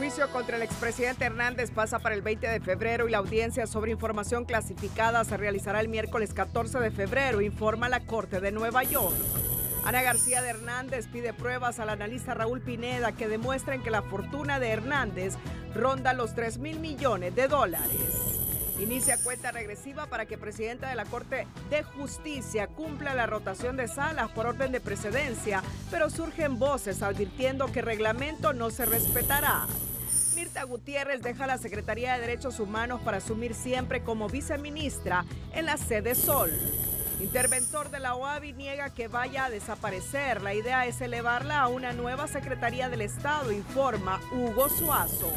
juicio contra el expresidente Hernández pasa para el 20 de febrero y la audiencia sobre información clasificada se realizará el miércoles 14 de febrero, informa la Corte de Nueva York. Ana García de Hernández pide pruebas al analista Raúl Pineda que demuestren que la fortuna de Hernández ronda los 3 mil millones de dólares. Inicia cuenta regresiva para que presidenta de la Corte de Justicia cumpla la rotación de salas por orden de precedencia, pero surgen voces advirtiendo que el reglamento no se respetará. Mirta Gutiérrez deja la Secretaría de Derechos Humanos para asumir siempre como viceministra en la sede Sol. Interventor de la OABI niega que vaya a desaparecer. La idea es elevarla a una nueva Secretaría del Estado, informa Hugo Suazo.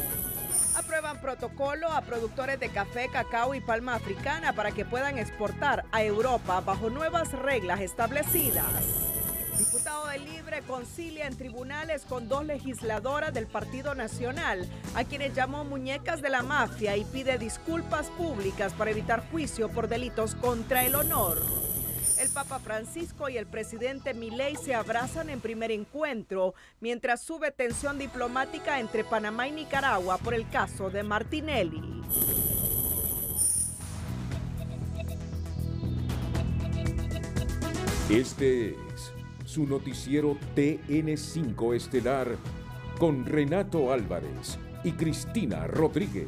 Aprueban protocolo a productores de café, cacao y palma africana para que puedan exportar a Europa bajo nuevas reglas establecidas. Diputado de Libre concilia en tribunales con dos legisladoras del Partido Nacional, a quienes llamó muñecas de la mafia y pide disculpas públicas para evitar juicio por delitos contra el honor. El Papa Francisco y el presidente Milei se abrazan en primer encuentro, mientras sube tensión diplomática entre Panamá y Nicaragua por el caso de Martinelli. Este es su noticiero TN5 Estelar con Renato Álvarez y Cristina Rodríguez.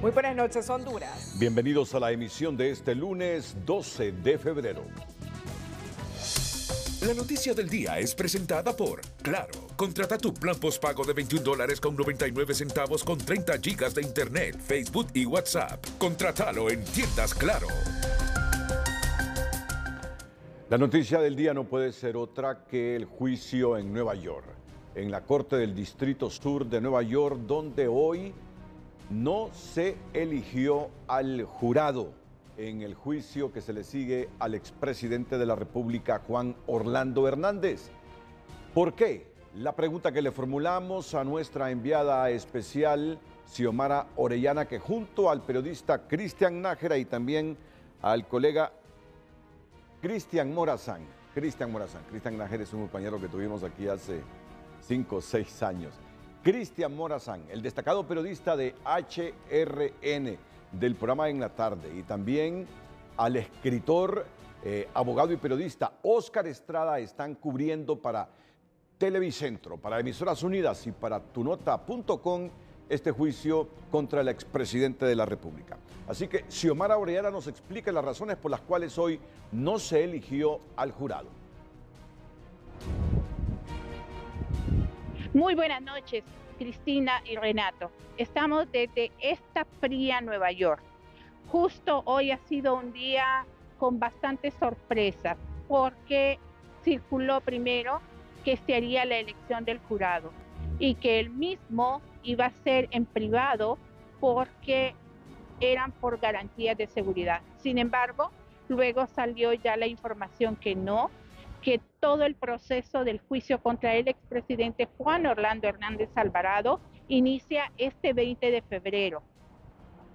Muy buenas noches, Honduras. Bienvenidos a la emisión de este lunes 12 de febrero. La noticia del día es presentada por Claro. Contrata tu plan postpago de 21 dólares con 99 centavos con 30 gigas de internet, Facebook y WhatsApp. Contratalo en tiendas Claro. La noticia del día no puede ser otra que el juicio en Nueva York, en la Corte del Distrito Sur de Nueva York, donde hoy no se eligió al jurado en el juicio que se le sigue al expresidente de la República, Juan Orlando Hernández. ¿Por qué? La pregunta que le formulamos a nuestra enviada especial, Xiomara Orellana, que junto al periodista Cristian Nájera y también al colega Cristian Morazán, Cristian Morazán, Cristian Nájera es un compañero que tuvimos aquí hace cinco o seis años. Cristian Morazán, el destacado periodista de HRN del programa En la Tarde, y también al escritor, eh, abogado y periodista Óscar Estrada están cubriendo para Televicentro, para Emisoras Unidas y para tunota.com este juicio contra el expresidente de la República. Así que Xiomara Orellana nos explica las razones por las cuales hoy no se eligió al jurado. Muy buenas noches, Cristina y Renato. Estamos desde esta fría Nueva York. Justo hoy ha sido un día con bastantes sorpresas porque circuló primero que se haría la elección del jurado y que el mismo iba a ser en privado porque eran por garantías de seguridad. Sin embargo, luego salió ya la información que no, que todo el proceso del juicio contra el expresidente Juan Orlando Hernández Alvarado inicia este 20 de febrero.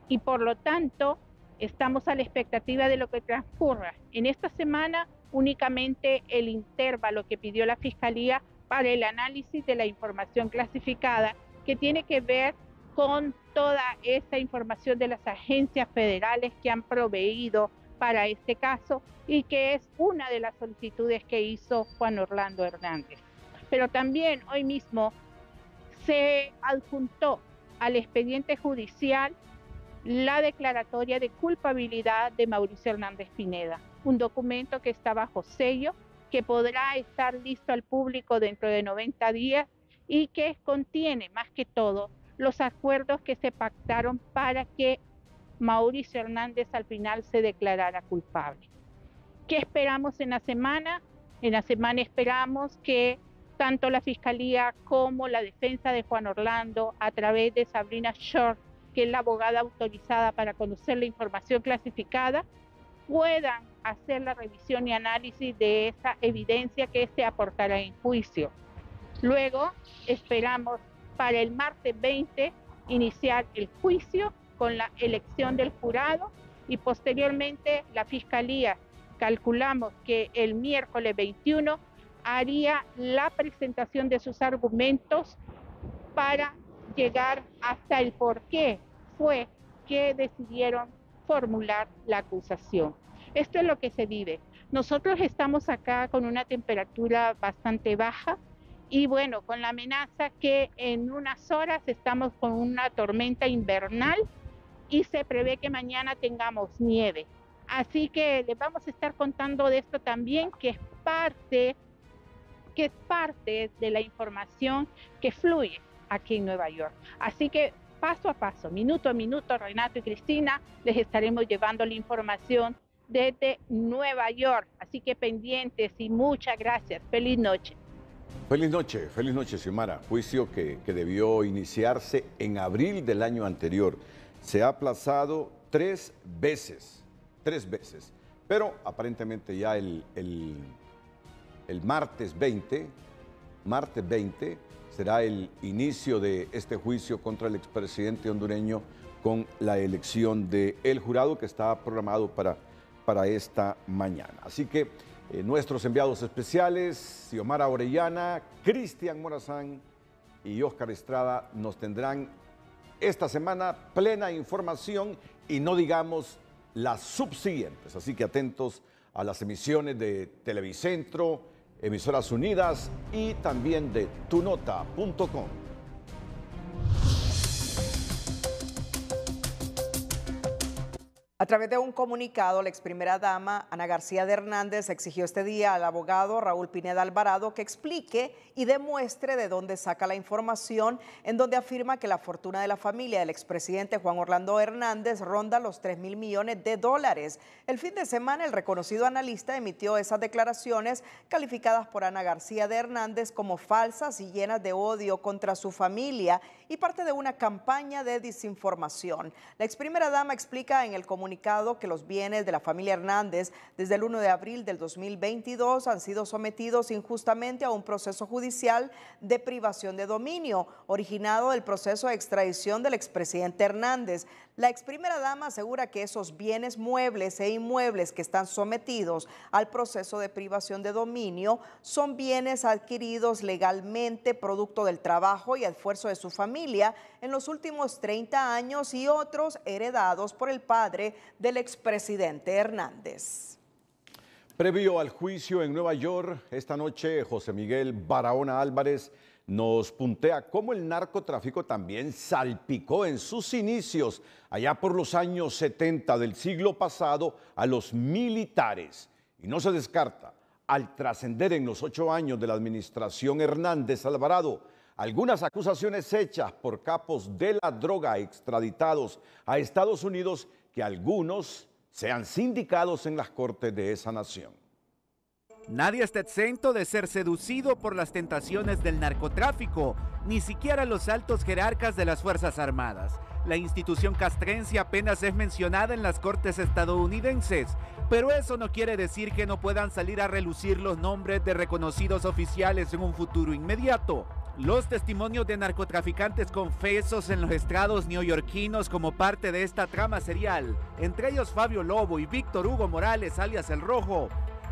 Y por lo tanto, estamos a la expectativa de lo que transcurra. En esta semana, únicamente el intervalo que pidió la Fiscalía para el análisis de la información clasificada, que tiene que ver con toda esa información de las agencias federales que han proveído para este caso y que es una de las solicitudes que hizo Juan Orlando Hernández. Pero también hoy mismo se adjuntó al expediente judicial la declaratoria de culpabilidad de Mauricio Hernández Pineda, un documento que está bajo sello, que podrá estar listo al público dentro de 90 días y que contiene más que todo los acuerdos que se pactaron para que Mauricio Hernández al final se declarara culpable. ¿Qué esperamos en la semana? En la semana esperamos que tanto la Fiscalía como la defensa de Juan Orlando, a través de Sabrina Short, que es la abogada autorizada para conocer la información clasificada, puedan hacer la revisión y análisis de esa evidencia que se aportará en juicio. Luego esperamos para el martes 20 iniciar el juicio con la elección del jurado y posteriormente la Fiscalía calculamos que el miércoles 21 haría la presentación de sus argumentos para llegar hasta el por qué fue que decidieron formular la acusación. Esto es lo que se vive. Nosotros estamos acá con una temperatura bastante baja y bueno, con la amenaza que en unas horas estamos con una tormenta invernal y se prevé que mañana tengamos nieve. Así que les vamos a estar contando de esto también, que es parte, que es parte de la información que fluye aquí en Nueva York. Así que paso a paso, minuto a minuto, Renato y Cristina, les estaremos llevando la información desde Nueva York. Así que pendientes y muchas gracias. Feliz noche. Feliz noche, feliz noche, Xiomara. Juicio que, que debió iniciarse en abril del año anterior. Se ha aplazado tres veces, tres veces. Pero aparentemente ya el, el, el martes 20, martes 20, será el inicio de este juicio contra el expresidente hondureño con la elección del el jurado que está programado para, para esta mañana. Así que eh, nuestros enviados especiales, Xiomara Orellana, Cristian Morazán y Oscar Estrada nos tendrán esta semana plena información y no digamos las subsiguientes. Así que atentos a las emisiones de Televicentro, Emisoras Unidas y también de tunota.com. A través de un comunicado, la ex primera dama, Ana García de Hernández, exigió este día al abogado Raúl Pineda Alvarado que explique y demuestre de dónde saca la información en donde afirma que la fortuna de la familia del expresidente Juan Orlando Hernández ronda los 3 mil millones de dólares. El fin de semana, el reconocido analista emitió esas declaraciones calificadas por Ana García de Hernández como falsas y llenas de odio contra su familia y parte de una campaña de desinformación. La ex primera dama explica en el comunicado que los bienes de la familia Hernández desde el 1 de abril del 2022 han sido sometidos injustamente a un proceso judicial de privación de dominio, originado del proceso de extradición del expresidente Hernández. La ex primera dama asegura que esos bienes muebles e inmuebles que están sometidos al proceso de privación de dominio son bienes adquiridos legalmente producto del trabajo y esfuerzo de su familia en los últimos 30 años y otros heredados por el padre del expresidente Hernández. Previo al juicio en Nueva York, esta noche José Miguel Barahona Álvarez nos puntea cómo el narcotráfico también salpicó en sus inicios, allá por los años 70 del siglo pasado, a los militares. Y no se descarta, al trascender en los ocho años de la administración Hernández Alvarado, algunas acusaciones hechas por capos de la droga extraditados a Estados Unidos que algunos sean sindicados en las cortes de esa nación. Nadie está exento de ser seducido por las tentaciones del narcotráfico, ni siquiera los altos jerarcas de las Fuerzas Armadas. La institución castrense apenas es mencionada en las cortes estadounidenses, pero eso no quiere decir que no puedan salir a relucir los nombres de reconocidos oficiales en un futuro inmediato. Los testimonios de narcotraficantes confesos en los estrados neoyorquinos como parte de esta trama serial, entre ellos Fabio Lobo y Víctor Hugo Morales alias El Rojo,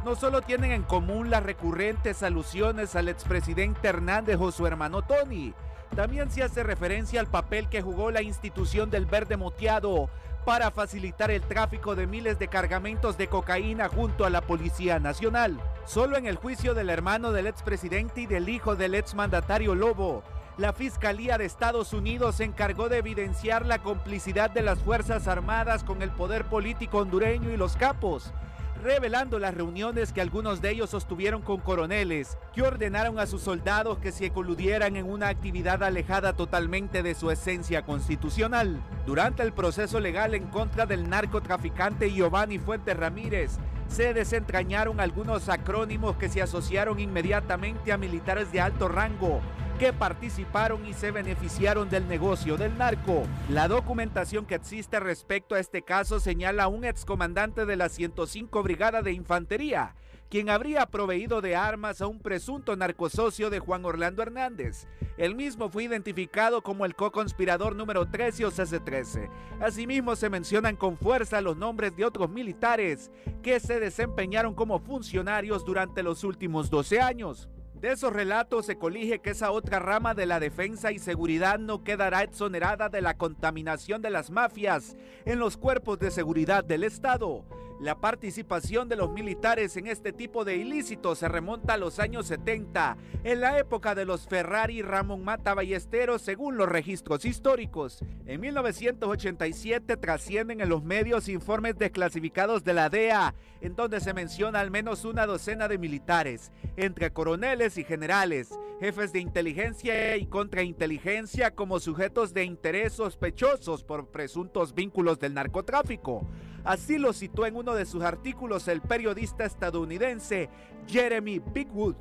no solo tienen en común las recurrentes alusiones al expresidente Hernández o su hermano Tony, también se hace referencia al papel que jugó la institución del verde moteado para facilitar el tráfico de miles de cargamentos de cocaína junto a la Policía Nacional. Solo en el juicio del hermano del expresidente y del hijo del exmandatario Lobo, la Fiscalía de Estados Unidos se encargó de evidenciar la complicidad de las Fuerzas Armadas con el poder político hondureño y los capos revelando las reuniones que algunos de ellos sostuvieron con coroneles, que ordenaron a sus soldados que se coludieran en una actividad alejada totalmente de su esencia constitucional. Durante el proceso legal en contra del narcotraficante Giovanni Fuentes Ramírez, se desentrañaron algunos acrónimos que se asociaron inmediatamente a militares de alto rango que participaron y se beneficiaron del negocio del narco. La documentación que existe respecto a este caso señala a un excomandante de la 105 Brigada de Infantería, quien habría proveído de armas a un presunto narcosocio de Juan Orlando Hernández. El mismo fue identificado como el co-conspirador número 13 o CC13. Asimismo, se mencionan con fuerza los nombres de otros militares que se desempeñaron como funcionarios durante los últimos 12 años. De esos relatos se colige que esa otra rama de la defensa y seguridad no quedará exonerada de la contaminación de las mafias en los cuerpos de seguridad del Estado. La participación de los militares en este tipo de ilícitos se remonta a los años 70, en la época de los Ferrari Ramón Mata Ballesteros, según los registros históricos. En 1987 trascienden en los medios informes desclasificados de la DEA, en donde se menciona al menos una docena de militares, entre coroneles y generales, jefes de inteligencia y contrainteligencia como sujetos de interés sospechosos por presuntos vínculos del narcotráfico. Así lo citó en uno de sus artículos el periodista estadounidense Jeremy Bigwood.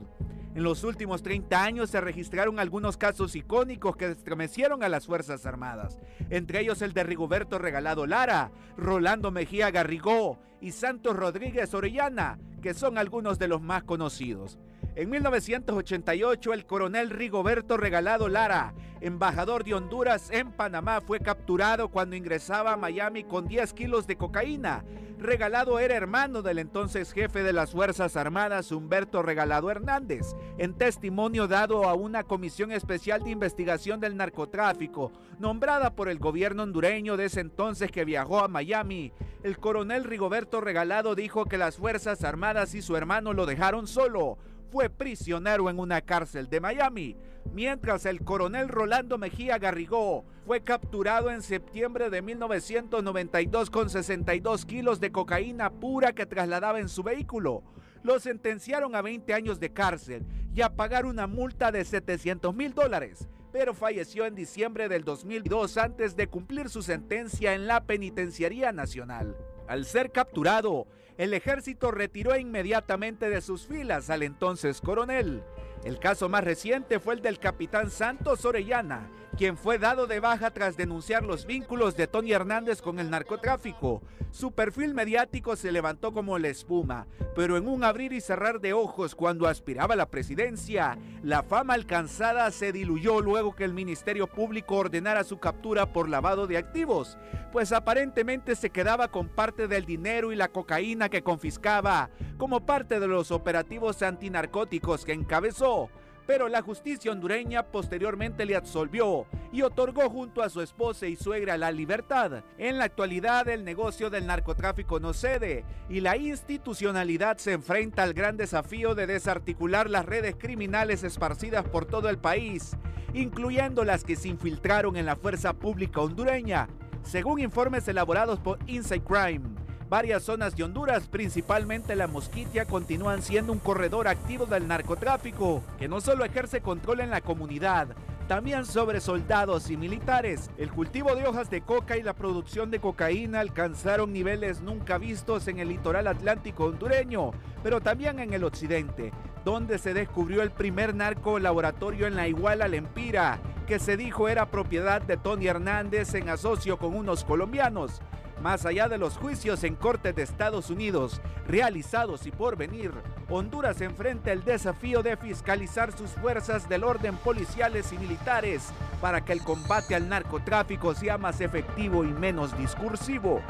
En los últimos 30 años se registraron algunos casos icónicos que estremecieron a las Fuerzas Armadas, entre ellos el de Rigoberto Regalado Lara, Rolando Mejía Garrigó y Santos Rodríguez Orellana, que son algunos de los más conocidos. En 1988, el coronel Rigoberto Regalado Lara, embajador de Honduras en Panamá, fue capturado cuando ingresaba a Miami con 10 kilos de cocaína. Regalado era hermano del entonces jefe de las Fuerzas Armadas, Humberto Regalado Hernández. En testimonio dado a una comisión especial de investigación del narcotráfico, nombrada por el gobierno hondureño de ese entonces que viajó a Miami, el coronel Rigoberto Regalado dijo que las Fuerzas Armadas y su hermano lo dejaron solo fue prisionero en una cárcel de Miami, mientras el coronel Rolando Mejía Garrigó fue capturado en septiembre de 1992 con 62 kilos de cocaína pura que trasladaba en su vehículo. Lo sentenciaron a 20 años de cárcel y a pagar una multa de 700 mil dólares, pero falleció en diciembre del 2002 antes de cumplir su sentencia en la Penitenciaría Nacional. Al ser capturado, el ejército retiró inmediatamente de sus filas al entonces coronel. El caso más reciente fue el del capitán Santos Orellana, quien fue dado de baja tras denunciar los vínculos de Tony Hernández con el narcotráfico. Su perfil mediático se levantó como la espuma, pero en un abrir y cerrar de ojos cuando aspiraba a la presidencia, la fama alcanzada se diluyó luego que el Ministerio Público ordenara su captura por lavado de activos, pues aparentemente se quedaba con parte del dinero y la cocaína que confiscaba, como parte de los operativos antinarcóticos que encabezó pero la justicia hondureña posteriormente le absolvió y otorgó junto a su esposa y suegra la libertad. En la actualidad el negocio del narcotráfico no cede y la institucionalidad se enfrenta al gran desafío de desarticular las redes criminales esparcidas por todo el país, incluyendo las que se infiltraron en la fuerza pública hondureña, según informes elaborados por Inside Crime. Varias zonas de Honduras, principalmente la Mosquitia, continúan siendo un corredor activo del narcotráfico, que no solo ejerce control en la comunidad, también sobre soldados y militares. El cultivo de hojas de coca y la producción de cocaína alcanzaron niveles nunca vistos en el litoral atlántico hondureño, pero también en el occidente, donde se descubrió el primer narco laboratorio en la Iguala Lempira, que se dijo era propiedad de Tony Hernández en asocio con unos colombianos. Más allá de los juicios en cortes de Estados Unidos realizados y por venir, Honduras enfrenta el desafío de fiscalizar sus fuerzas del orden policiales y militares para que el combate al narcotráfico sea más efectivo y menos discursivo.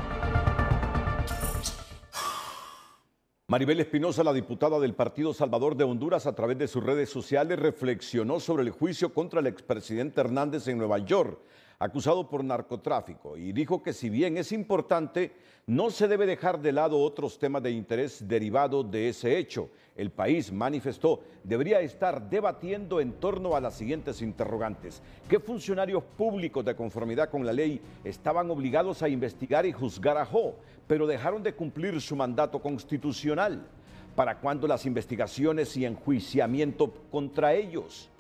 Maribel Espinosa, la diputada del Partido Salvador de Honduras, a través de sus redes sociales reflexionó sobre el juicio contra el expresidente Hernández en Nueva York acusado por narcotráfico, y dijo que si bien es importante, no se debe dejar de lado otros temas de interés derivado de ese hecho. El país, manifestó, debería estar debatiendo en torno a las siguientes interrogantes. ¿Qué funcionarios públicos de conformidad con la ley estaban obligados a investigar y juzgar a Jo, pero dejaron de cumplir su mandato constitucional? ¿Para cuándo las investigaciones y enjuiciamiento contra ellos?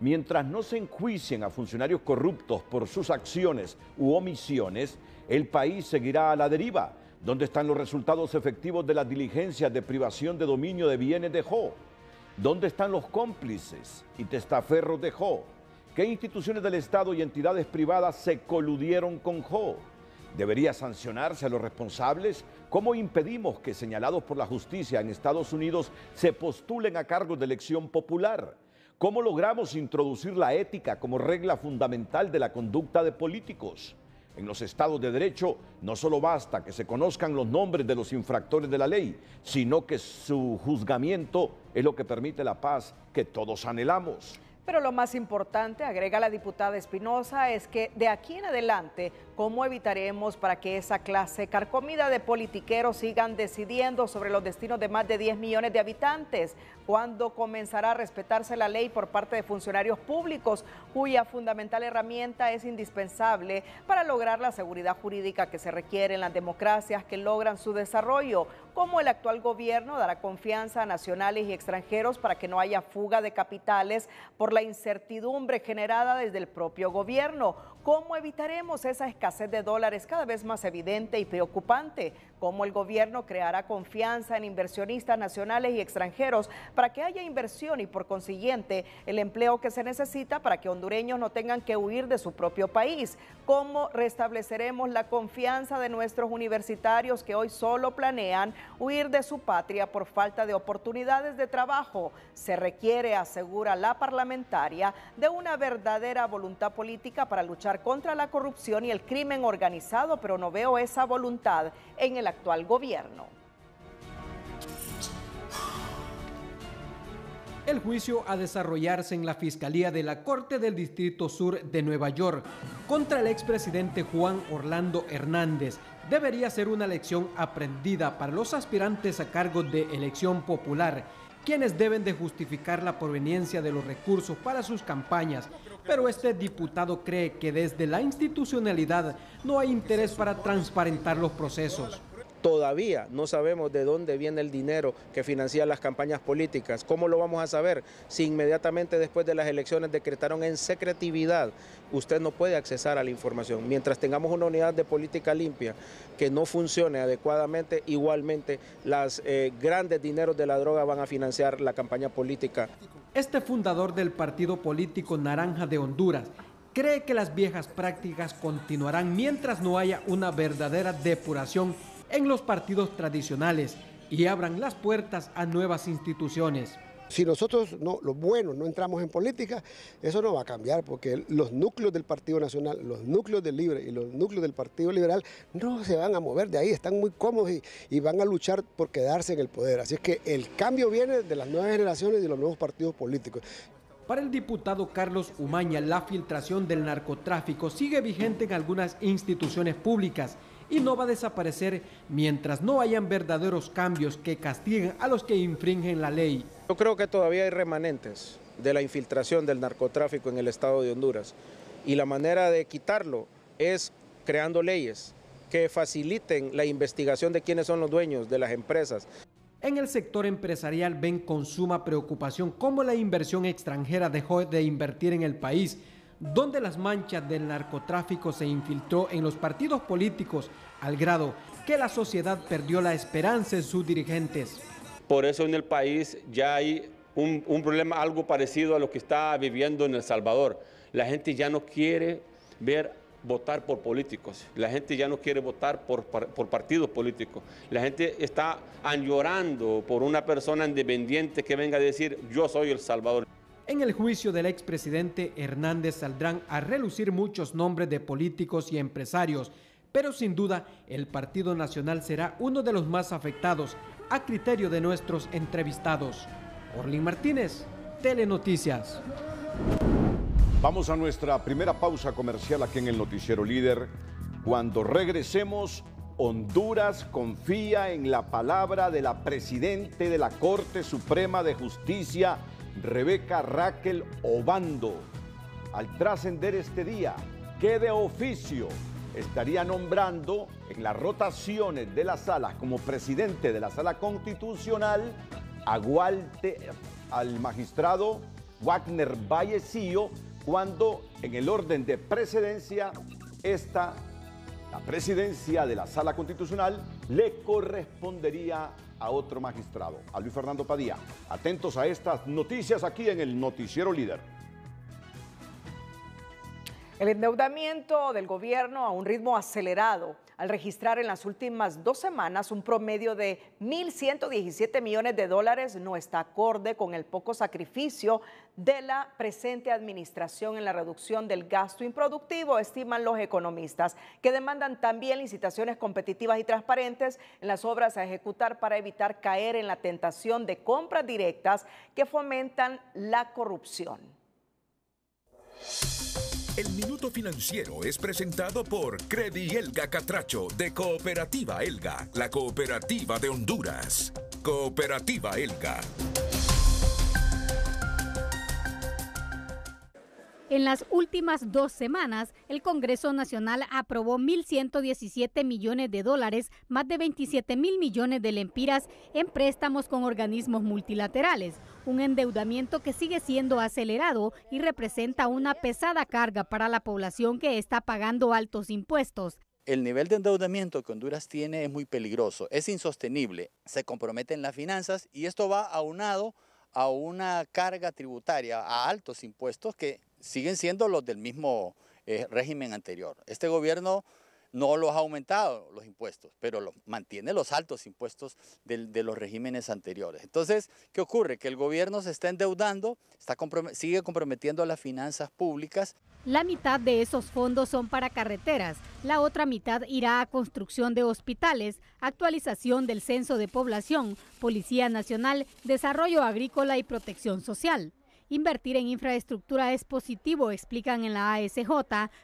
Mientras no se enjuicien a funcionarios corruptos por sus acciones u omisiones, el país seguirá a la deriva. ¿Dónde están los resultados efectivos de las diligencias de privación de dominio de bienes de Jo? ¿Dónde están los cómplices y testaferros de Jo? ¿Qué instituciones del Estado y entidades privadas se coludieron con Jo? ¿Debería sancionarse a los responsables? ¿Cómo impedimos que señalados por la justicia en Estados Unidos se postulen a cargos de elección popular? ¿Cómo logramos introducir la ética como regla fundamental de la conducta de políticos? En los estados de derecho no solo basta que se conozcan los nombres de los infractores de la ley, sino que su juzgamiento es lo que permite la paz que todos anhelamos. Pero lo más importante, agrega la diputada Espinosa, es que de aquí en adelante, ¿cómo evitaremos para que esa clase carcomida de politiqueros sigan decidiendo sobre los destinos de más de 10 millones de habitantes? ¿Cuándo comenzará a respetarse la ley por parte de funcionarios públicos, cuya fundamental herramienta es indispensable para lograr la seguridad jurídica que se requiere en las democracias que logran su desarrollo? ¿Cómo el actual gobierno dará confianza a nacionales y extranjeros para que no haya fuga de capitales por la incertidumbre generada desde el propio gobierno. ¿Cómo evitaremos esa escasez de dólares cada vez más evidente y preocupante? ¿Cómo el gobierno creará confianza en inversionistas nacionales y extranjeros para que haya inversión y por consiguiente el empleo que se necesita para que hondureños no tengan que huir de su propio país? ¿Cómo restableceremos la confianza de nuestros universitarios que hoy solo planean huir de su patria por falta de oportunidades de trabajo? Se requiere, asegura la parlamentaria, de una verdadera voluntad política para luchar contra la corrupción y el crimen organizado, pero no veo esa voluntad en el actual gobierno. El juicio a desarrollarse en la Fiscalía de la Corte del Distrito Sur de Nueva York contra el expresidente Juan Orlando Hernández debería ser una lección aprendida para los aspirantes a cargo de elección popular quienes deben de justificar la proveniencia de los recursos para sus campañas, pero este diputado cree que desde la institucionalidad no hay interés para transparentar los procesos. Todavía no sabemos de dónde viene el dinero que financia las campañas políticas. ¿Cómo lo vamos a saber? Si inmediatamente después de las elecciones decretaron en secretividad, usted no puede accesar a la información. Mientras tengamos una unidad de política limpia que no funcione adecuadamente, igualmente los eh, grandes dineros de la droga van a financiar la campaña política. Este fundador del partido político Naranja de Honduras cree que las viejas prácticas continuarán mientras no haya una verdadera depuración en los partidos tradicionales y abran las puertas a nuevas instituciones. Si nosotros, no, los buenos, no entramos en política, eso no va a cambiar, porque los núcleos del Partido Nacional, los núcleos del Libre y los núcleos del Partido Liberal no se van a mover de ahí, están muy cómodos y, y van a luchar por quedarse en el poder. Así es que el cambio viene de las nuevas generaciones y de los nuevos partidos políticos. Para el diputado Carlos Umaña, la filtración del narcotráfico sigue vigente en algunas instituciones públicas y no va a desaparecer mientras no hayan verdaderos cambios que castiguen a los que infringen la ley. Yo creo que todavía hay remanentes de la infiltración del narcotráfico en el estado de Honduras y la manera de quitarlo es creando leyes que faciliten la investigación de quiénes son los dueños de las empresas. En el sector empresarial ven con suma preocupación cómo la inversión extranjera dejó de invertir en el país donde las manchas del narcotráfico se infiltró en los partidos políticos al grado que la sociedad perdió la esperanza en sus dirigentes. Por eso en el país ya hay un, problema algo parecido a lo que está viviendo en El Salvador. La gente ya no quiere ver votar por políticos, la gente ya no quiere votar por, por partidos políticos, la gente está añorando por una persona independiente que venga a decir yo soy El Salvador. En el juicio del expresidente Hernández saldrán a relucir muchos nombres de políticos y empresarios, pero sin duda el Partido Nacional será uno de los más afectados, a criterio de nuestros entrevistados. Orlin Martínez, Telenoticias. Vamos a nuestra primera pausa comercial aquí en el Noticiero Líder. Cuando regresemos, Honduras confía en la palabra de la Presidente de la Corte Suprema de Justicia, Rebeca Raquel Obando, al trascender este día, que de oficio estaría nombrando en las rotaciones de la sala como presidente de la sala constitucional a al magistrado Wagner Vallecillo, cuando en el orden de precedencia esta, la presidencia de la sala constitucional, le correspondería a otro magistrado, a Luis Fernando Padilla. Atentos a estas noticias aquí en el Noticiero Líder. El endeudamiento del gobierno a un ritmo acelerado, al registrar en las últimas dos semanas un promedio de 1.117 millones de dólares, no está acorde con el poco sacrificio de la presente administración en la reducción del gasto improductivo, estiman los economistas, que demandan también licitaciones competitivas y transparentes en las obras a ejecutar para evitar caer en la tentación de compras directas que fomentan la corrupción. El Minuto Financiero es presentado por Credi Elga Catracho de Cooperativa Elga, la cooperativa de Honduras. Cooperativa Elga. En las últimas dos semanas, el Congreso Nacional aprobó 1.117 millones de dólares, más de 27 mil millones de lempiras en préstamos con organismos multilaterales, un endeudamiento que sigue siendo acelerado y representa una pesada carga para la población que está pagando altos impuestos. El nivel de endeudamiento que Honduras tiene es muy peligroso, es insostenible, se comprometen las finanzas y esto va aunado a una carga tributaria, a altos impuestos que siguen siendo los del mismo eh, régimen anterior. Este gobierno no los ha aumentado los impuestos, pero mantiene los altos impuestos de los regímenes anteriores. Entonces, ¿qué ocurre? Que el gobierno se está endeudando, está sigue comprometiendo las finanzas públicas. La mitad de esos fondos son para carreteras, la otra mitad irá a construcción de hospitales, actualización del censo de población, Policía Nacional, desarrollo agrícola y protección social. Invertir en infraestructura es positivo, explican en la ASJ,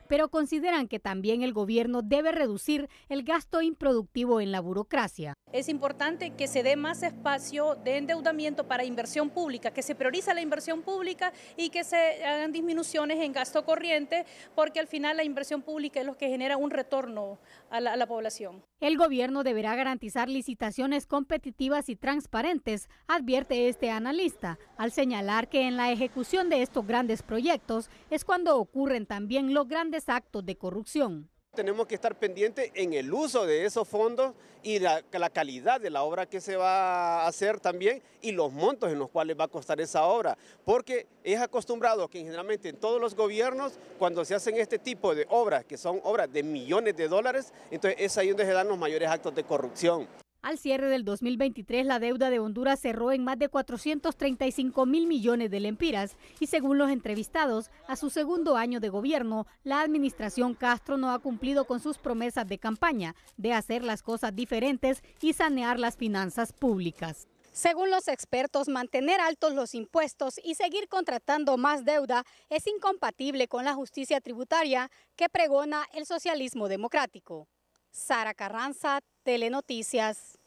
pero consideran que también el gobierno debe reducir el gasto improductivo en la burocracia. Es importante que se dé más espacio de endeudamiento para inversión pública, que se prioriza la inversión pública y que se hagan disminuciones en gasto corriente, porque al final la inversión pública es lo que genera un retorno a la, a la población. El gobierno deberá garantizar licitaciones competitivas y transparentes, advierte este analista, al señalar que en la ejecución de estos grandes proyectos es cuando ocurren también los grandes actos de corrupción. Tenemos que estar pendientes en el uso de esos fondos y la, calidad de la obra que se va a hacer también y los montos en los cuales va a costar esa obra. Porque es acostumbrado que generalmente en todos los gobiernos, cuando se hacen este tipo de obras, que son obras de millones de dólares, entonces es ahí donde se dan los mayores actos de corrupción. Al cierre del 2023, la deuda de Honduras cerró en más de 435 mil millones de lempiras y según los entrevistados, a su segundo año de gobierno, la administración Castro no ha cumplido con sus promesas de campaña de hacer las cosas diferentes y sanear las finanzas públicas. Según los expertos, mantener altos los impuestos y seguir contratando más deuda es incompatible con la justicia tributaria que pregona el socialismo democrático. Sara Carranza, Telenoticias.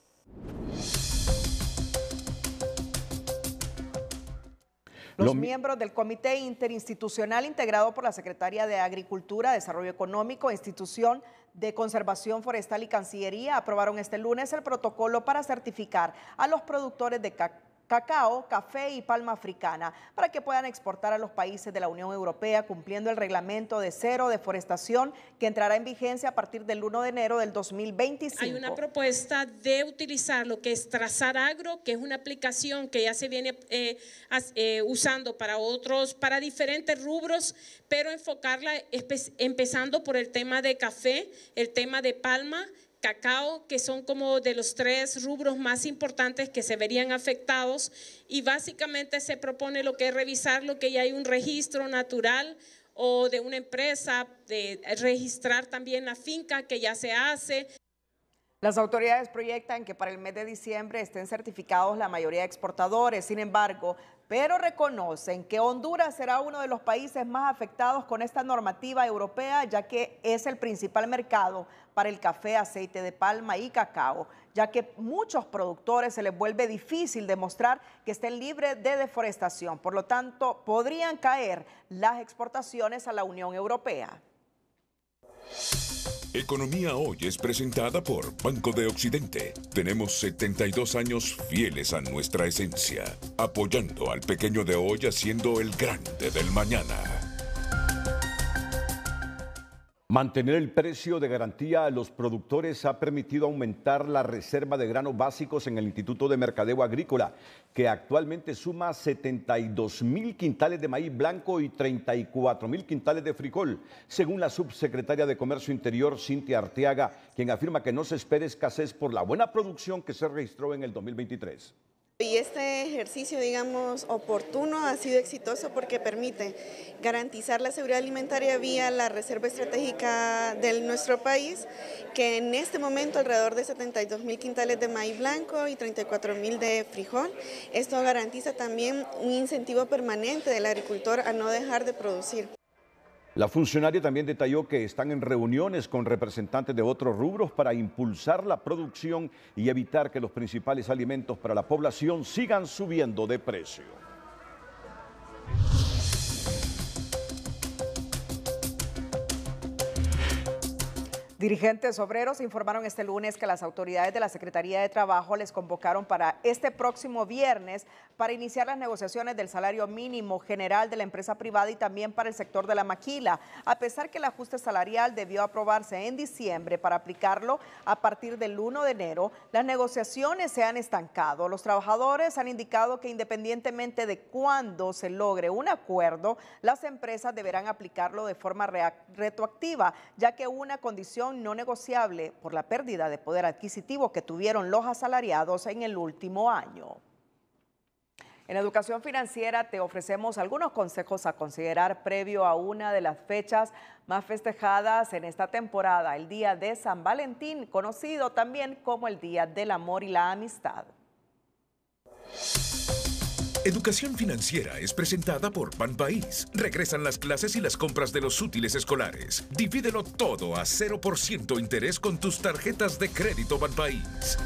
Los miembros del Comité Interinstitucional integrado por la Secretaría de Agricultura, Desarrollo Económico, Institución de Conservación Forestal y Cancillería aprobaron este lunes el protocolo para certificar a los productores de cacao cacao, café y palma africana para que puedan exportar a los países de la Unión Europea cumpliendo el reglamento de cero deforestación que entrará en vigencia a partir del 1 de enero del 2025. Hay una propuesta de utilizar lo que es Trazar Agro, que es una aplicación que ya se viene eh, eh, usando para otros, para diferentes rubros, pero enfocarla empezando por el tema de café, el tema de palma cacao, que son como de los tres rubros más importantes que se verían afectados y básicamente se propone lo que es revisar lo que ya hay un registro natural o de una empresa, de registrar también la finca que ya se hace. Las autoridades proyectan que para el mes de diciembre estén certificados la mayoría de exportadores. Sin embargo, pero reconocen que Honduras será uno de los países más afectados con esta normativa europea, ya que es el principal mercado para el café, aceite de palma y cacao, ya que muchos productores se les vuelve difícil demostrar que estén libres de deforestación. Por lo tanto, podrían caer las exportaciones a la Unión Europea. Economía Hoy es presentada por Banco de Occidente. Tenemos 72 años fieles a nuestra esencia, apoyando al pequeño de hoy haciendo el grande del mañana. Mantener el precio de garantía a los productores ha permitido aumentar la reserva de granos básicos en el Instituto de Mercadeo Agrícola, que actualmente suma 72 mil quintales de maíz blanco y 34 mil quintales de frijol, según la subsecretaria de Comercio Interior, Cintia Arteaga, quien afirma que no se espera escasez por la buena producción que se registró en el 2023. Y este ejercicio, digamos, oportuno ha sido exitoso porque permite garantizar la seguridad alimentaria vía la reserva estratégica de nuestro país, que en este momento alrededor de 72 mil quintales de maíz blanco y 34 mil de frijol. Esto garantiza también un incentivo permanente del agricultor a no dejar de producir. La funcionaria también detalló que están en reuniones con representantes de otros rubros para impulsar la producción y evitar que los principales alimentos para la población sigan subiendo de precio. Dirigentes obreros informaron este lunes que las autoridades de la Secretaría de Trabajo les convocaron para este próximo viernes para iniciar las negociaciones del salario mínimo general de la empresa privada y también para el sector de la maquila, a pesar que el ajuste salarial debió aprobarse en diciembre para aplicarlo a partir del 1 de enero, las negociaciones se han estancado. Los trabajadores han indicado que independientemente de cuándo se logre un acuerdo, las empresas deberán aplicarlo de forma retroactiva, ya que una condición no negociable por la pérdida de poder adquisitivo que tuvieron los asalariados en el último año. En educación financiera te ofrecemos algunos consejos a considerar previo a una de las fechas más festejadas en esta temporada, el Día de San Valentín, conocido también como el Día del Amor y la Amistad. Educación Financiera es presentada por Pan País. Regresan las clases y las compras de los útiles escolares. Divídelo todo a 0% interés con tus tarjetas de crédito Pan País.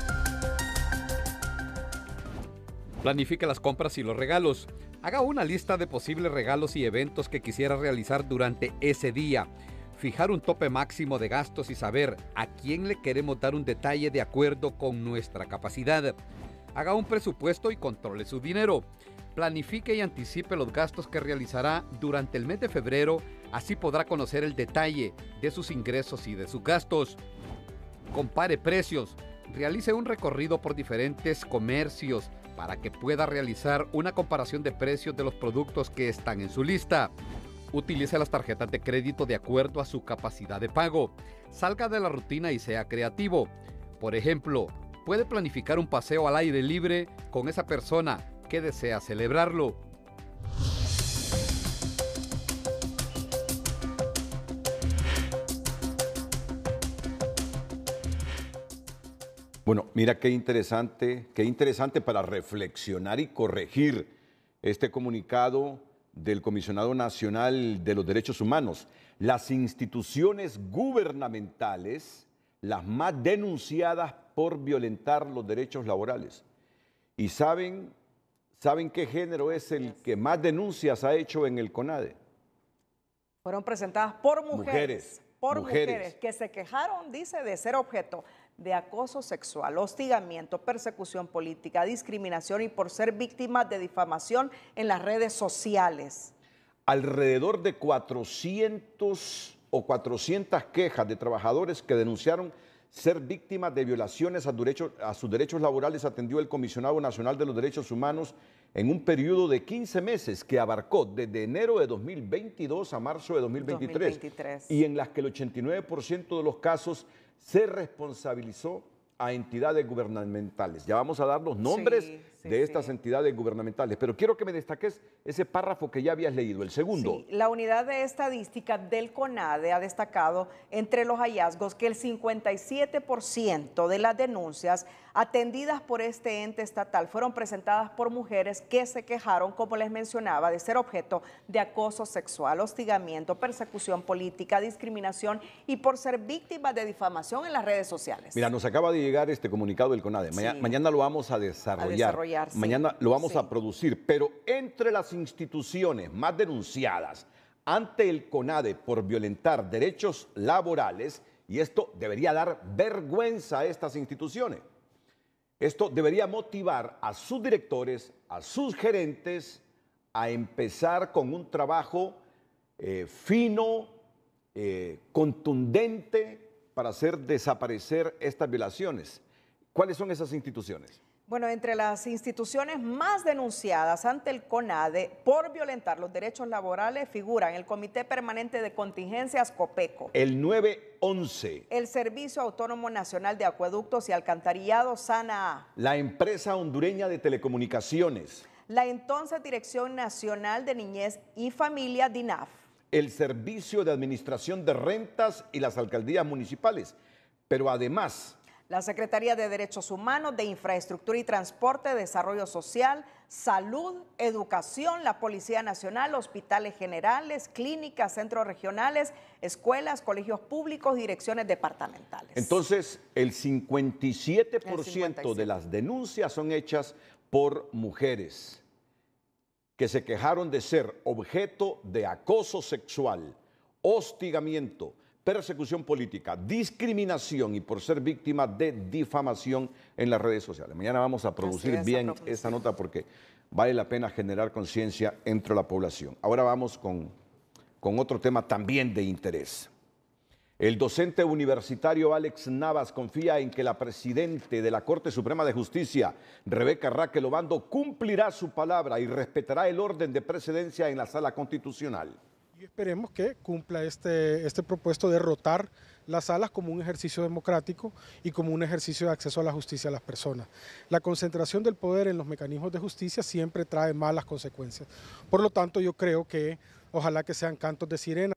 Planifique las compras y los regalos. Haga una lista de posibles regalos y eventos que quisiera realizar durante ese día. Fijar un tope máximo de gastos y saber a quién le queremos dar un detalle de acuerdo con nuestra capacidad. Haga un presupuesto y controle su dinero. Planifique y anticipe los gastos que realizará durante el mes de febrero, así podrá conocer el detalle de sus ingresos y de sus gastos. Compare precios. Realice un recorrido por diferentes comercios para que pueda realizar una comparación de precios de los productos que están en su lista. Utilice las tarjetas de crédito de acuerdo a su capacidad de pago. Salga de la rutina y sea creativo. Por ejemplo, puede planificar un paseo al aire libre con esa persona que desea celebrarlo. Bueno, mira qué interesante, qué interesante para reflexionar y corregir este comunicado del Comisionado Nacional de los Derechos Humanos. Las instituciones gubernamentales, las más denunciadas por violentar los derechos laborales. Y saben ¿Saben qué género es el que más denuncias ha hecho en el CONADE? Fueron presentadas por mujeres. por mujeres. que se quejaron, dice, de ser objeto de acoso sexual, hostigamiento, persecución política, discriminación y por ser víctimas de difamación en las redes sociales. Alrededor de 400 o 400 quejas de trabajadores que denunciaron ser víctimas de violaciones a, sus derechos laborales atendió el Comisionado Nacional de los Derechos Humanos en un periodo de 15 meses que abarcó desde enero de 2022 a marzo de 2023, y en las que el 89% de los casos se responsabilizó a entidades gubernamentales. Ya vamos a dar los nombres de estas entidades gubernamentales, pero quiero que me destaques ese párrafo que ya habías leído, el segundo. la unidad de estadística del CONADE ha destacado entre los hallazgos que el 57% de las denuncias atendidas por este ente estatal fueron presentadas por mujeres que se quejaron, como les mencionaba, de ser objeto de acoso sexual, hostigamiento, persecución política, discriminación y por ser víctimas de difamación en las redes sociales. Mira, nos acaba de llegar este comunicado del CONADE. mañana lo vamos a desarrollar. Mañana lo vamos a producir. Pero entre las instituciones más denunciadas ante el CONADE por violentar derechos laborales, y esto debería dar vergüenza a estas instituciones. Esto debería motivar a sus directores, a sus gerentes, a empezar con un trabajo eh, fino, eh, contundente para hacer desaparecer estas violaciones. ¿Cuáles son esas instituciones? Bueno, entre las instituciones más denunciadas ante el CONADE por violentar los derechos laborales figuran el Comité Permanente de Contingencias COPECO. El 911. El Servicio Autónomo Nacional de Acueductos y Alcantarillado SANA. La empresa hondureña de telecomunicaciones. La entonces Dirección Nacional de Niñez y Familia, DINAF. El Servicio de Administración de Rentas y las alcaldías municipales. Pero además la Secretaría de Derechos Humanos, de Infraestructura y Transporte, Desarrollo Social, Salud, Educación, la Policía Nacional, hospitales generales, clínicas, centros regionales, escuelas, colegios públicos, direcciones departamentales. Entonces, el 57%, el 57%. de las denuncias son hechas por mujeres que se quejaron de ser objeto de acoso sexual, hostigamiento, persecución política, discriminación y por ser víctima de difamación en las redes sociales. Mañana vamos a producir bien esta nota porque vale la pena generar conciencia entre la población. Ahora vamos con, con otro tema también de interés. El docente universitario Alex Navas confía en que la presidente de la Corte Suprema de Justicia, Rebeca Raquel Obando, cumplirá su palabra y respetará el orden de precedencia en la sala constitucional. Y esperemos que cumpla este, este propuesto de rotar las salas como un ejercicio democrático y como un ejercicio de acceso a la justicia a las personas. La concentración del poder en los mecanismos de justicia siempre trae malas consecuencias. Por lo tanto, yo creo que ojalá que sean cantos de sirena.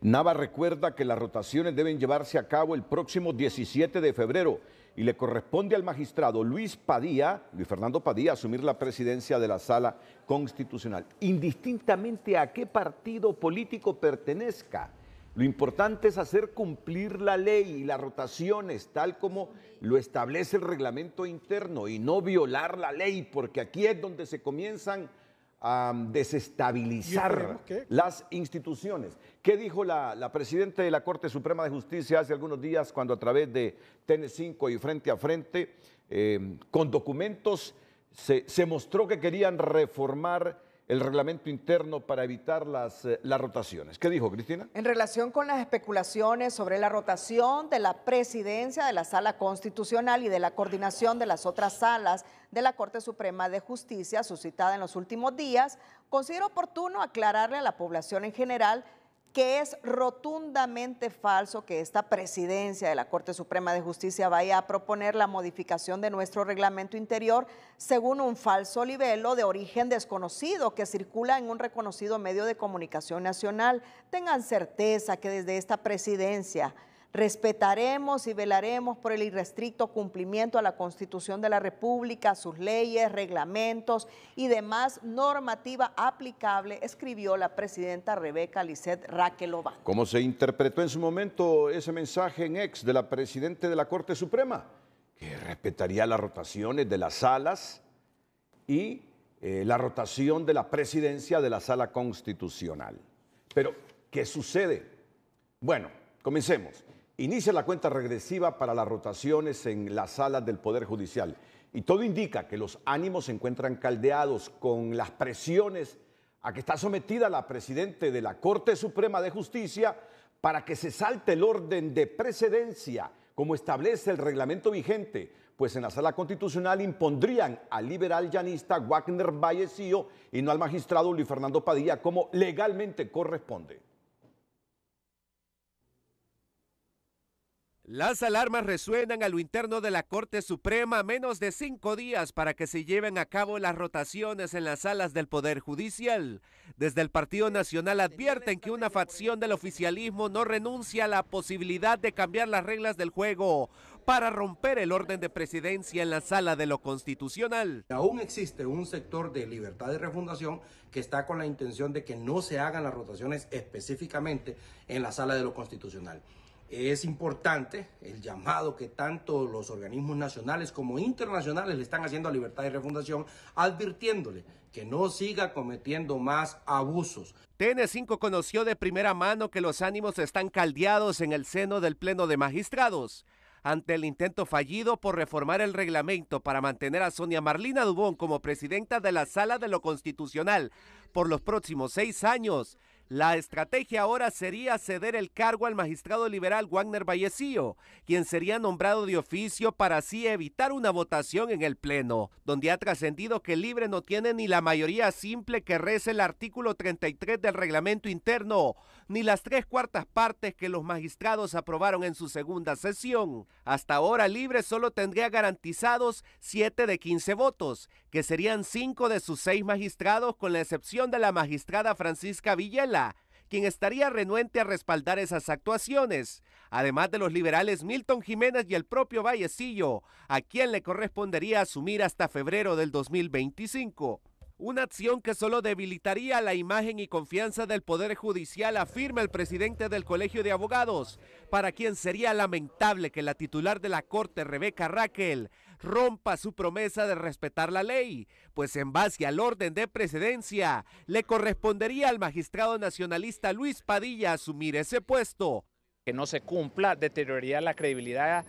Nava recuerda que las rotaciones deben llevarse a cabo el próximo 17 de febrero y le corresponde al magistrado Luis Padilla, Luis Fernando Padilla, asumir la presidencia de la sala constitucional, indistintamente a qué partido político pertenezca. Lo importante es hacer cumplir la ley y las rotaciones tal como lo establece el reglamento interno y no violar la ley, porque aquí es donde se comienzan a desestabilizar las instituciones. ¿Qué dijo la, la, Presidenta de la Corte Suprema de Justicia hace algunos días cuando a través de TN5 y Frente a Frente, eh, con documentos, se, se, mostró que querían reformar el reglamento interno para evitar las, eh, las rotaciones? ¿Qué dijo Cristina? En relación con las especulaciones sobre la rotación de la presidencia de la Sala Constitucional y de la coordinación de las otras salas de la Corte Suprema de Justicia suscitada en los últimos días, considero oportuno aclararle a la población en general que es rotundamente falso que esta presidencia de la Corte Suprema de Justicia vaya a proponer la modificación de nuestro reglamento interior según un falso libelo de origen desconocido que circula en un reconocido medio de comunicación nacional. Tengan certeza que desde esta presidencia Respetaremos y velaremos por el irrestricto cumplimiento a la Constitución de la República, sus leyes, reglamentos y demás normativa aplicable, escribió la presidenta Rebeca Lisset Raquel Obando. ¿Cómo se interpretó en su momento ese mensaje en ex de la presidenta de la Corte Suprema? Que respetaría las rotaciones de las salas y eh, la rotación de la presidencia de la sala constitucional. Pero, ¿qué sucede? Bueno, comencemos. Inicia la cuenta regresiva para las rotaciones en las salas del Poder Judicial y todo indica que los ánimos se encuentran caldeados con las presiones a que está sometida la presidente de la Corte Suprema de Justicia para que se salte el orden de precedencia como establece el reglamento vigente, pues en la sala constitucional impondrían al liberal llanista Wagner Vallecillo y no al magistrado Luis Fernando Padilla como legalmente corresponde. Las alarmas resuenan a lo interno de la Corte Suprema a menos de cinco días para que se lleven a cabo las rotaciones en las salas del Poder Judicial. Desde el Partido Nacional advierten que una facción del oficialismo no renuncia a la posibilidad de cambiar las reglas del juego para romper el orden de presidencia en la sala de lo constitucional. Aún existe un sector de libertad de refundación que está con la intención de que no se hagan las rotaciones específicamente en la sala de lo constitucional. Es importante el llamado que tanto los organismos nacionales como internacionales le están haciendo a Libertad y Refundación, advirtiéndole que no siga cometiendo más abusos. TN5 conoció de primera mano que los ánimos están caldeados en el seno del Pleno de Magistrados ante el intento fallido por reformar el reglamento para mantener a Sonia Marlina Dubón como presidenta de la Sala de lo Constitucional por los próximos seis años. La estrategia ahora sería ceder el cargo al magistrado liberal Wagner Vallecillo, quien sería nombrado de oficio para así evitar una votación en el Pleno, donde ha trascendido que Libre no tiene ni la mayoría simple que reza el artículo 33 del reglamento interno, ni las tres cuartas partes que los magistrados aprobaron en su segunda sesión. Hasta ahora Libre solo tendría garantizados 7 de 15 votos, que serían 5 de sus 6 magistrados con la excepción de la magistrada Francisca Villela quien estaría renuente a respaldar esas actuaciones, además de los liberales Milton Jiménez y el propio Vallecillo, a quien le correspondería asumir hasta febrero del 2025. Una acción que solo debilitaría la imagen y confianza del Poder Judicial, afirma el presidente del Colegio de Abogados, para quien sería lamentable que la titular de la Corte, Rebeca Raquel, rompa su promesa de respetar la ley, pues en base al orden de precedencia le correspondería al magistrado nacionalista Luis Padilla asumir ese puesto. Que no se cumpla deterioraría la credibilidad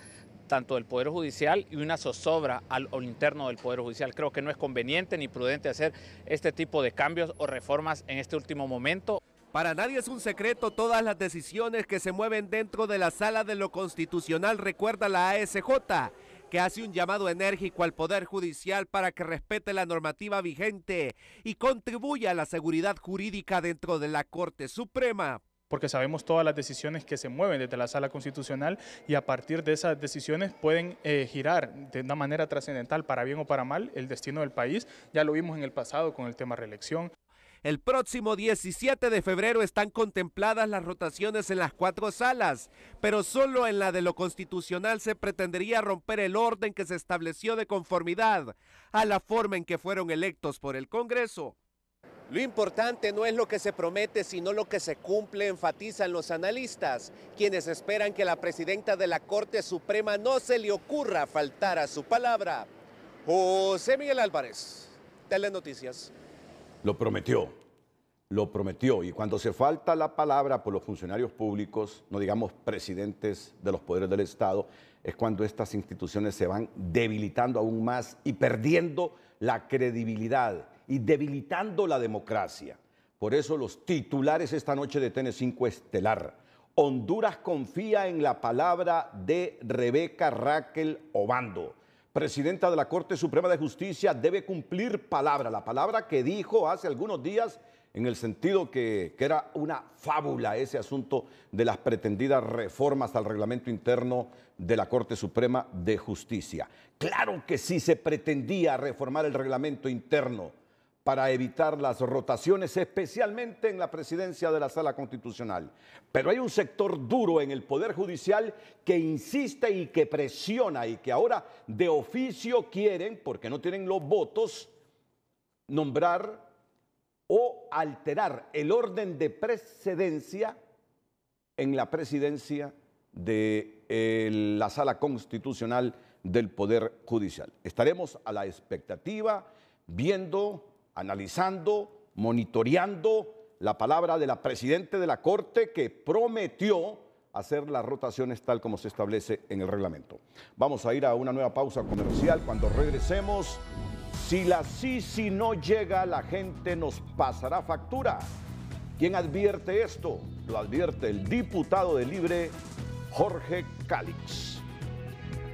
tanto del Poder Judicial y una zozobra al, al, interno del Poder Judicial. Creo que no es conveniente ni prudente hacer este tipo de cambios o reformas en este último momento. Para nadie es un secreto todas las decisiones que se mueven dentro de la sala de lo constitucional, recuerda la ASJ que hace un llamado enérgico al Poder Judicial para que respete la normativa vigente y contribuya a la seguridad jurídica dentro de la Corte Suprema porque sabemos todas las decisiones que se mueven desde la sala constitucional y a partir de esas decisiones pueden eh, girar de una manera trascendental, para bien o para mal, el destino del país. Ya lo vimos en el pasado con el tema reelección. El próximo 17 de febrero están contempladas las rotaciones en las cuatro salas, pero solo en la de lo constitucional se pretendería romper el orden que se estableció de conformidad a la forma en que fueron electos por el Congreso. Lo importante no es lo que se promete, sino lo que se cumple, enfatizan los analistas, quienes esperan que la presidenta de la Corte Suprema no se le ocurra faltar a su palabra. José Miguel Álvarez, Telenoticias. Lo prometió, lo prometió. Y cuando se falta la palabra por los funcionarios públicos, no digamos presidentes de los poderes del Estado, es cuando estas instituciones se van debilitando aún más y perdiendo la credibilidad y debilitando la democracia. Por eso los titulares esta noche de TN5 Estelar. Honduras confía en la palabra de Rebeca Raquel Obando presidenta de la Corte Suprema de Justicia, debe cumplir palabra, la palabra que dijo hace algunos días en el sentido que, que, era una fábula ese asunto de las pretendidas reformas al reglamento interno de la Corte Suprema de Justicia. Claro que sí se pretendía reformar el reglamento interno para evitar las rotaciones, especialmente en la presidencia de la Sala Constitucional. Pero hay un sector duro en el Poder Judicial que insiste y que presiona y que ahora de oficio quieren, porque no tienen los votos, nombrar o alterar el orden de precedencia en la presidencia de eh, la Sala Constitucional del Poder Judicial. Estaremos a la expectativa viendo analizando, monitoreando la palabra de la Presidente de la Corte que prometió hacer las rotaciones tal como se establece en el reglamento. Vamos a ir a una nueva pausa comercial. Cuando regresemos, si la si no llega, la gente nos pasará factura. ¿Quién advierte esto? Lo advierte el diputado de Libre, Jorge Calix.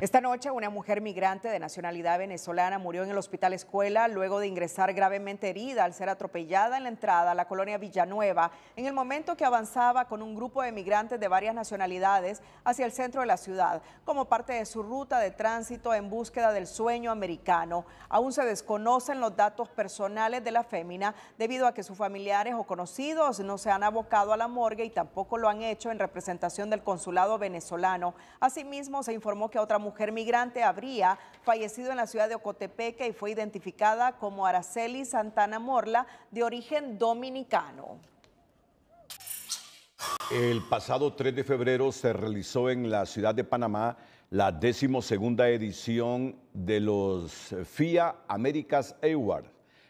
Esta noche una mujer migrante de nacionalidad venezolana murió en el hospital escuela luego de ingresar gravemente herida al ser atropellada en la entrada a la colonia Villanueva en el momento que avanzaba con un grupo de migrantes de varias nacionalidades hacia el centro de la ciudad como parte de su ruta de tránsito en búsqueda del sueño americano. Aún se desconocen los datos personales de la fémina debido a que sus familiares o conocidos no se han abocado a la morgue y tampoco lo han hecho en representación del consulado venezolano. Asimismo se informó que otra mujer mujer migrante habría fallecido en la ciudad de Ocotepeque y fue identificada como Araceli Santana Morla, de origen dominicano. El pasado 3 de febrero se realizó en la ciudad de Panamá la decimosegunda edición de los FIA Américas Award,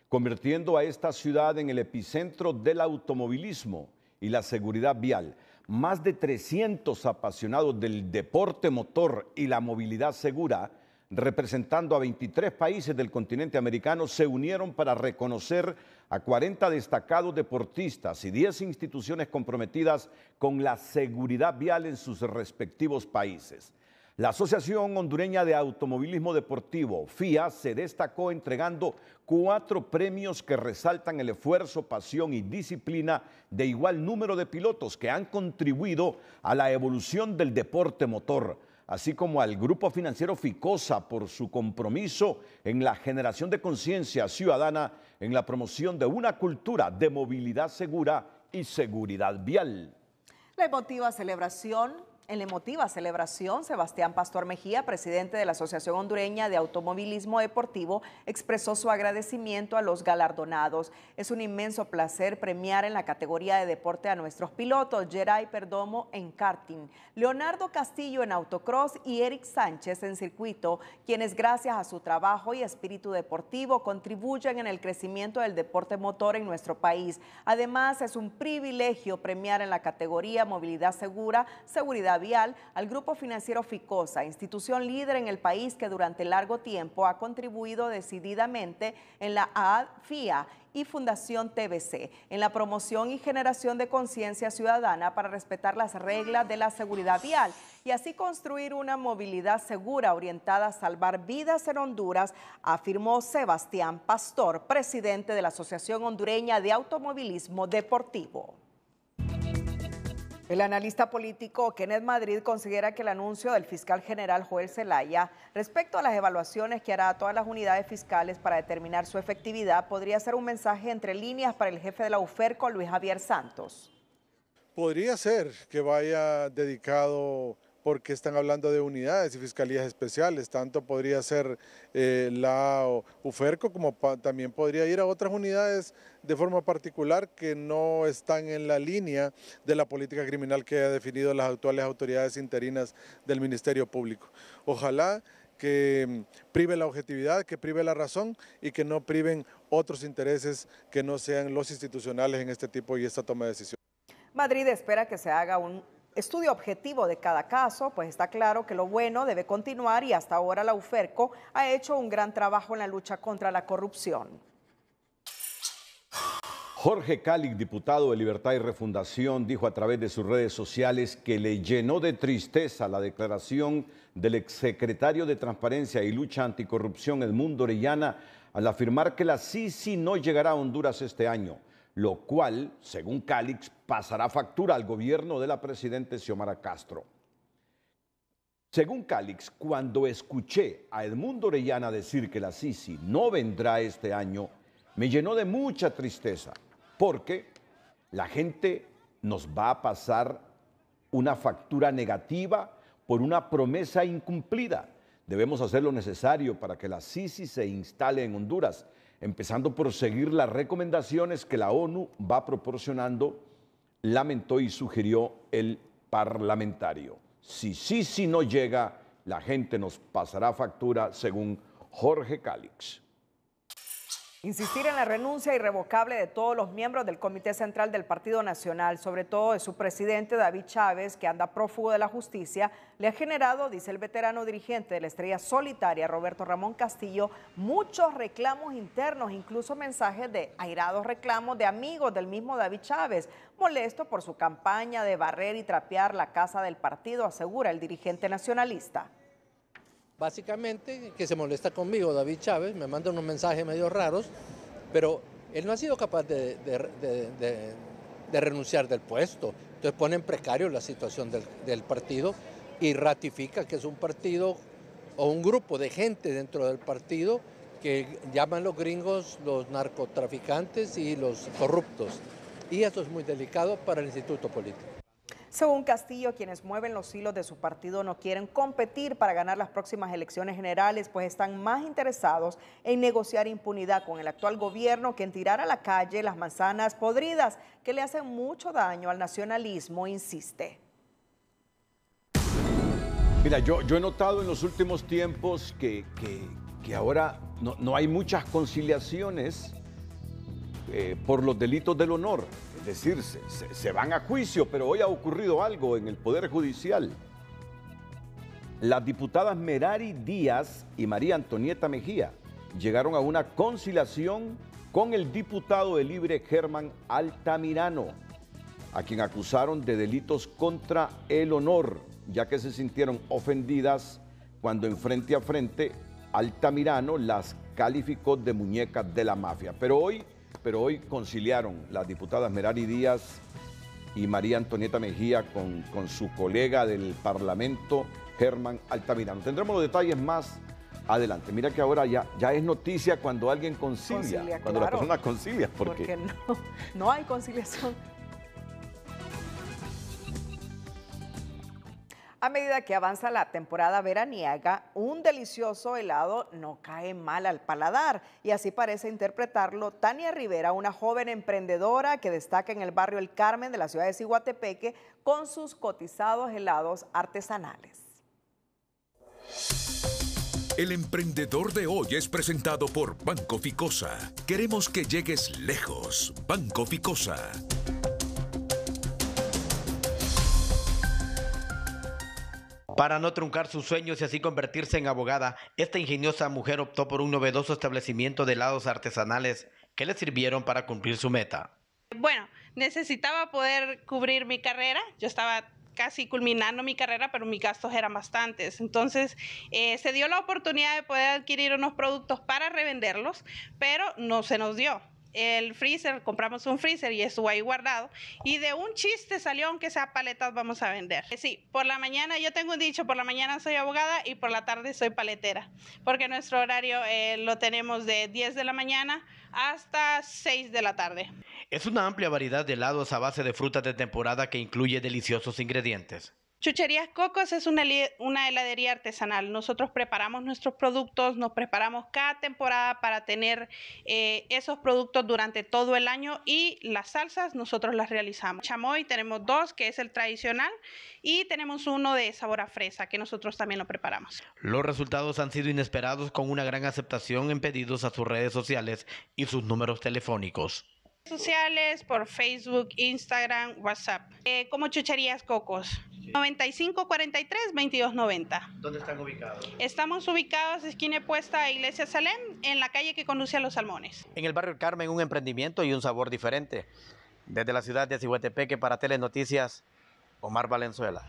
convirtiendo a esta ciudad en el epicentro del automovilismo y la seguridad vial más de 300 apasionados del deporte motor y la movilidad segura, representando a 23 países del continente americano, se unieron para reconocer a 40 destacados deportistas y 10 instituciones comprometidas con la seguridad vial en sus respectivos países. La Asociación Hondureña de Automovilismo Deportivo, FIA, se destacó entregando cuatro premios que resaltan el esfuerzo, pasión y disciplina de igual número de pilotos que han contribuido a la evolución del deporte motor, así como al grupo financiero Ficosa por su compromiso en la generación de conciencia ciudadana en la promoción de una cultura de movilidad segura y seguridad vial. La emotiva celebración en la emotiva celebración, Sebastián Pastor Mejía, presidente de la Asociación Hondureña de Automovilismo Deportivo, expresó su agradecimiento a los galardonados. Es un inmenso placer premiar en la categoría de deporte a nuestros pilotos, Geray Perdomo en karting, Leonardo Castillo en autocross y Eric Sánchez en circuito, quienes gracias a su trabajo y espíritu deportivo contribuyen en el crecimiento del deporte motor en nuestro país. Además, es un privilegio premiar en la categoría movilidad segura, seguridad al Grupo Financiero Ficosa, institución líder en el país que durante largo tiempo ha contribuido decididamente en la AFIA y Fundación TBC en la promoción y generación de conciencia ciudadana para respetar las reglas de la seguridad vial y así construir una movilidad segura orientada a salvar vidas en Honduras, afirmó Sebastián Pastor, presidente de la Asociación Hondureña de Automovilismo Deportivo. El analista político Kenneth Madrid considera que el anuncio del fiscal general Joel Zelaya respecto a las evaluaciones que hará a todas las unidades fiscales para determinar su efectividad podría ser un mensaje entre líneas para el jefe de la UFERCO, Luis Javier Santos. Podría ser que vaya dedicado porque están hablando de unidades y fiscalías especiales. Tanto podría ser eh, la UFERCO como también podría ir a otras unidades de forma particular que no están en la línea de la política criminal que ha definido las actuales autoridades interinas del Ministerio Público. Ojalá que mm, prive la objetividad, que prive la razón y que no priven otros intereses que no sean los institucionales en este tipo y esta toma de decisiones. Madrid espera que se haga un estudio objetivo de cada caso, pues está claro que lo bueno debe continuar y hasta ahora la UFERCO ha hecho un gran trabajo en la lucha contra la corrupción. Jorge Cáliz, diputado de Libertad y Refundación, dijo a través de sus redes sociales que le llenó de tristeza la declaración del exsecretario de Transparencia y Lucha Anticorrupción, Edmundo Orellana, al afirmar que la Sisi no llegará a Honduras este año lo cual, según Calix, pasará factura al gobierno de la presidenta Xiomara Castro. Según Calix, cuando escuché a Edmundo Orellana decir que la Sisi no vendrá este año, me llenó de mucha tristeza, porque la gente nos va a pasar una factura negativa por una promesa incumplida. Debemos hacer lo necesario para que la Sisi se instale en Honduras empezando por seguir las recomendaciones que la ONU va proporcionando, lamentó y sugirió el parlamentario. Si sí, si no llega, la gente nos pasará factura, según Jorge Calix. Insistir en la renuncia irrevocable de todos los miembros del Comité Central del Partido Nacional, sobre todo de su presidente David Chávez, que anda prófugo de la justicia, le ha generado, dice el veterano dirigente de la estrella solitaria Roberto Ramón Castillo, muchos reclamos internos, incluso mensajes de airados reclamos de amigos del mismo David Chávez, molesto por su campaña de barrer y trapear la casa del partido, asegura el dirigente nacionalista. Básicamente que se molesta conmigo David Chávez, me manda unos mensajes medio raros, pero él no ha sido capaz de, renunciar del puesto. Entonces pone en precario la situación del, partido y ratifica que es un partido o un grupo de gente dentro del partido que llaman los gringos los narcotraficantes y los corruptos. Y eso es muy delicado para el Instituto Político. Según Castillo, quienes mueven los hilos de su partido no quieren competir para ganar las próximas elecciones generales, pues están más interesados en negociar impunidad con el actual gobierno que en tirar a la calle las manzanas podridas que le hacen mucho daño al nacionalismo, insiste. Mira, yo, he notado en los últimos tiempos que, ahora no, hay muchas conciliaciones eh, por los delitos del honor. Es decir, se, van a juicio, pero hoy ha ocurrido algo en el Poder Judicial. Las diputadas Merari Díaz y María Antonieta Mejía llegaron a una conciliación con el diputado de Libre Germán Altamirano, a quien acusaron de delitos contra el honor, ya que se sintieron ofendidas cuando en frente a frente Altamirano las calificó de muñecas de la mafia. Pero hoy, pero hoy conciliaron las diputadas Merari Díaz y María Antonieta Mejía con, con su colega del Parlamento, Germán Altamirano. Tendremos los detalles más adelante. Mira que ahora ya, ya es noticia cuando alguien concilia, Concilia, cuando la claro. persona concilia, porque, Porque no, no hay conciliación. A medida que avanza la temporada veraniega, un delicioso helado no cae mal al paladar y así parece interpretarlo Tania Rivera, una joven emprendedora que destaca en el barrio El Carmen de la ciudad de Ciguatepeque con sus cotizados helados artesanales. El emprendedor de hoy es presentado por Banco Ficosa. Queremos que llegues lejos. Banco Ficosa. Para no truncar sus sueños y así convertirse en abogada, esta ingeniosa mujer optó por un novedoso establecimiento de helados artesanales que le sirvieron para cumplir su meta. Bueno, necesitaba poder cubrir mi carrera. Yo estaba casi culminando mi carrera, pero mis gastos eran bastantes. Entonces, eh, se dio la oportunidad de poder adquirir unos productos para revenderlos, pero no se nos dio. El freezer, compramos un freezer y estuvo ahí guardado. Y de un chiste salió, aunque sea paletas, vamos a vender. Eh, Sí, por la mañana, yo tengo un dicho, por la mañana soy abogada y por la tarde soy paletera, porque nuestro horario eh, lo tenemos de 10 de la mañana hasta 6 de la tarde. Es una amplia variedad de helados a base de frutas de temporada que incluye deliciosos ingredientes. Chucherías Cocos es una, heladería artesanal. Nosotros preparamos nuestros productos, nos preparamos cada temporada para tener eh, esos productos durante todo el año y las salsas nosotros las realizamos. Chamoy tenemos dos, que es el tradicional, y tenemos uno de sabor a fresa, que nosotros también lo preparamos. Los resultados han sido inesperados con una gran aceptación en pedidos a sus redes sociales y sus números telefónicos. sociales, por Facebook, Instagram, WhatsApp, eh, como Chucherías Cocos. 9543-2290. ¿Dónde están ubicados? Estamos ubicados esquina puesta a Iglesia Salem, en la calle que conduce a Los Salmones. En el barrio El Carmen, un emprendimiento y un sabor diferente. Desde la ciudad de Cihuatepeque para Telenoticias, Omar Valenzuela.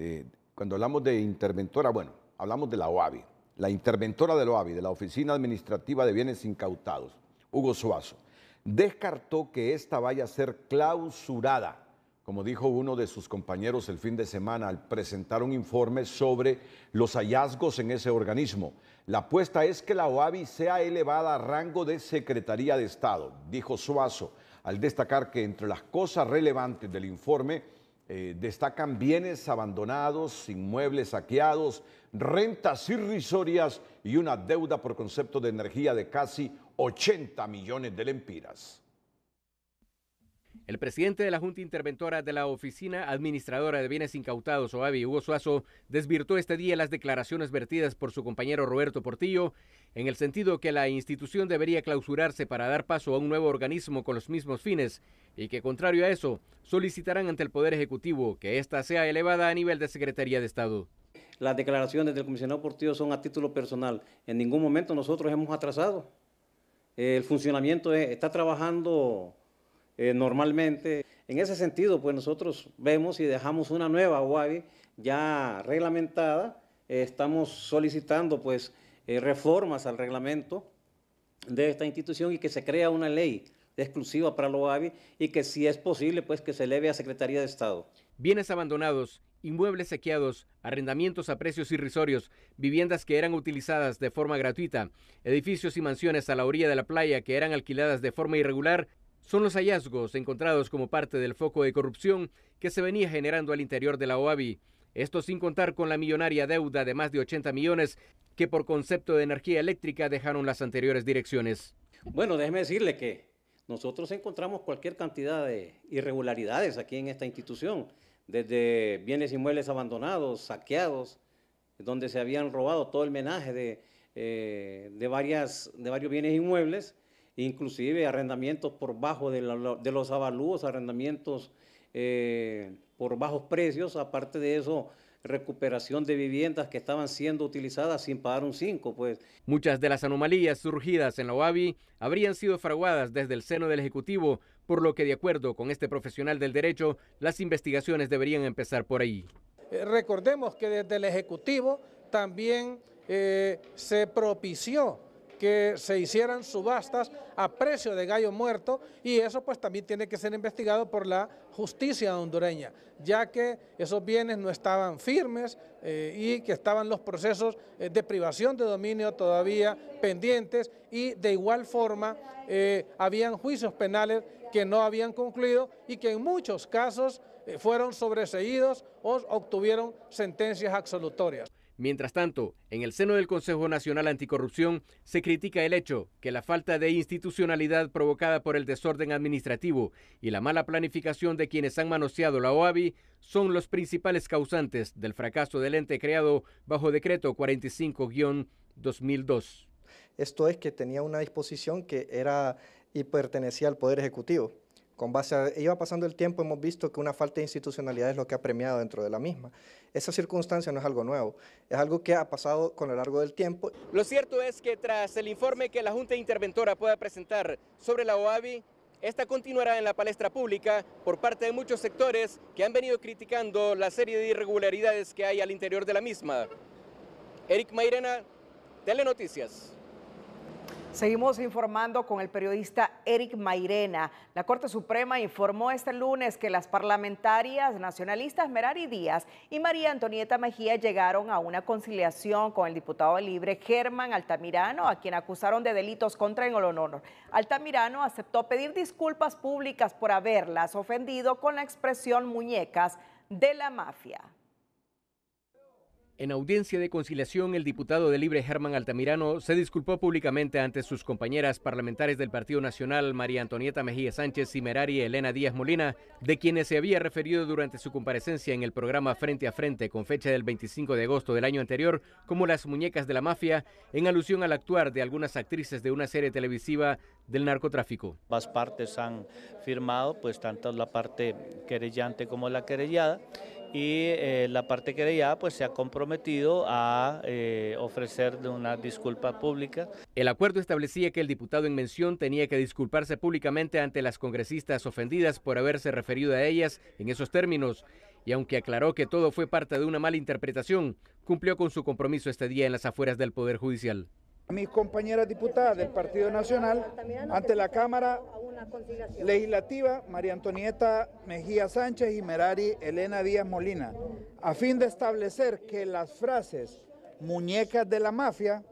eh, cuando hablamos de interventora, bueno, hablamos de la OAVI, la interventora de la OAVI, de la Oficina Administrativa de Bienes Incautados, Hugo Suazo, descartó que esta vaya a ser clausurada, como dijo uno de sus compañeros el fin de semana al presentar un informe sobre los hallazgos en ese organismo. La apuesta es que la OAVI sea elevada a rango de Secretaría de Estado, dijo Suazo, al destacar que entre las cosas relevantes del informe eh, destacan bienes abandonados, inmuebles saqueados, rentas irrisorias y una deuda por concepto de energía de casi 80 millones de lempiras. El presidente de la Junta Interventora de la Oficina Administradora de Bienes Incautados, OAVI, Hugo Suazo, desvirtó este día las declaraciones vertidas por su compañero Roberto Portillo en el sentido que la institución debería clausurarse para dar paso a un nuevo organismo con los mismos fines y que, contrario a eso, solicitarán ante el Poder Ejecutivo que ésta sea elevada a nivel de Secretaría de Estado. Las declaraciones del comisionado Portillo son a título personal. En ningún momento nosotros hemos atrasado. El funcionamiento es- está trabajando eh, normalmente. En ese sentido, pues nosotros vemos y dejamos una nueva UAVI ya reglamentada. Eh, estamos solicitando pues eh, reformas al reglamento de esta institución y que se crea una ley exclusiva para la UAVI y que si es posible pues que se eleve a Secretaría de Estado. Bienes abandonados, inmuebles saqueados, arrendamientos a precios irrisorios, viviendas que eran utilizadas de forma gratuita, edificios y mansiones a la orilla de la playa que eran alquiladas de forma irregular, son los hallazgos encontrados como parte del foco de corrupción que se venía generando al interior de la OAVI. Esto sin contar con la millonaria deuda de más de 80 millones que por concepto de energía eléctrica dejaron las anteriores direcciones. Bueno, déjeme decirle que nosotros encontramos cualquier cantidad de irregularidades aquí en esta institución, desde bienes inmuebles abandonados, saqueados, donde se habían robado todo el menaje de, eh, de, varias, de varios bienes inmuebles, inclusive arrendamientos por bajo de, la- de los avalúos, arrendamientos eh, por bajos precios, aparte de eso, recuperación de viviendas que estaban siendo utilizadas sin pagar un 5, pues. Muchas de las anomalías surgidas en la OAVI habrían sido fraguadas desde el seno del Ejecutivo, por lo que de acuerdo con este profesional del derecho, las investigaciones deberían empezar por ahí. Eh, recordemos que desde el Ejecutivo también eh, se propició que se hicieran subastas a precio de gallo muerto y eso pues también tiene que ser investigado por la justicia hondureña, ya que esos bienes no estaban firmes eh, y que estaban los procesos eh, de privación de dominio todavía pendientes y de igual forma eh, habían juicios penales que no habían concluido y que en muchos casos fueron sobreseídos o obtuvieron sentencias absolutorias. Mientras tanto, en el seno del Consejo Nacional Anticorrupción se critica el hecho que la falta de institucionalidad provocada por el desorden administrativo y la mala planificación de quienes han manoseado la OAVI son los principales causantes del fracaso del ente creado bajo decreto 45-2002. Esto es que tenía una disposición que era y pertenecía al Poder Ejecutivo. Con base a, iba pasando el tiempo, hemos visto que una falta de institucionalidad es lo que ha premiado dentro de la misma. Esa circunstancia no es algo nuevo, es algo que ha pasado con el largo del tiempo. Lo cierto es que tras el informe que la Junta Interventora pueda presentar sobre la OAVI, esta continuará en la palestra pública por parte de muchos sectores que han venido criticando la serie de irregularidades que hay al interior de la misma. Eric Mairena, Telenoticias. Seguimos informando con el periodista Eric Mairena. La Corte Suprema informó este lunes que las parlamentarias nacionalistas Merari Díaz y María Antonieta Mejía llegaron a una conciliación con el diputado libre Germán Altamirano, a quien acusaron de delitos contra el honor. Altamirano aceptó pedir disculpas públicas por haberlas ofendido con la expresión muñecas de la mafia. En audiencia de conciliación, el diputado de Libre Germán Altamirano se disculpó públicamente ante sus compañeras parlamentarias del Partido Nacional, María Antonieta Mejía Sánchez y Merari Elena Díaz Molina, de quienes se había referido durante su comparecencia en el programa Frente a Frente con fecha del 25 de agosto del año anterior como las muñecas de la mafia, en alusión al actuar de algunas actrices de una serie televisiva del narcotráfico. Las partes han firmado, pues tanto la parte querellante como la querellada, y eh, la parte querellada pues se ha comprometido a eh, ofrecer una disculpa pública. El acuerdo establecía que el diputado en mención tenía que disculparse públicamente ante las congresistas ofendidas por haberse referido a ellas en esos términos y aunque aclaró que todo fue parte de una mala interpretación, cumplió con su compromiso este día en las afueras del Poder Judicial. Mis compañeras diputadas del Partido Nacional ante la Cámara Legislativa, María Antonieta Mejía Sánchez y Merari Elena Díaz Molina, a fin de establecer que las frases muñecas de la mafia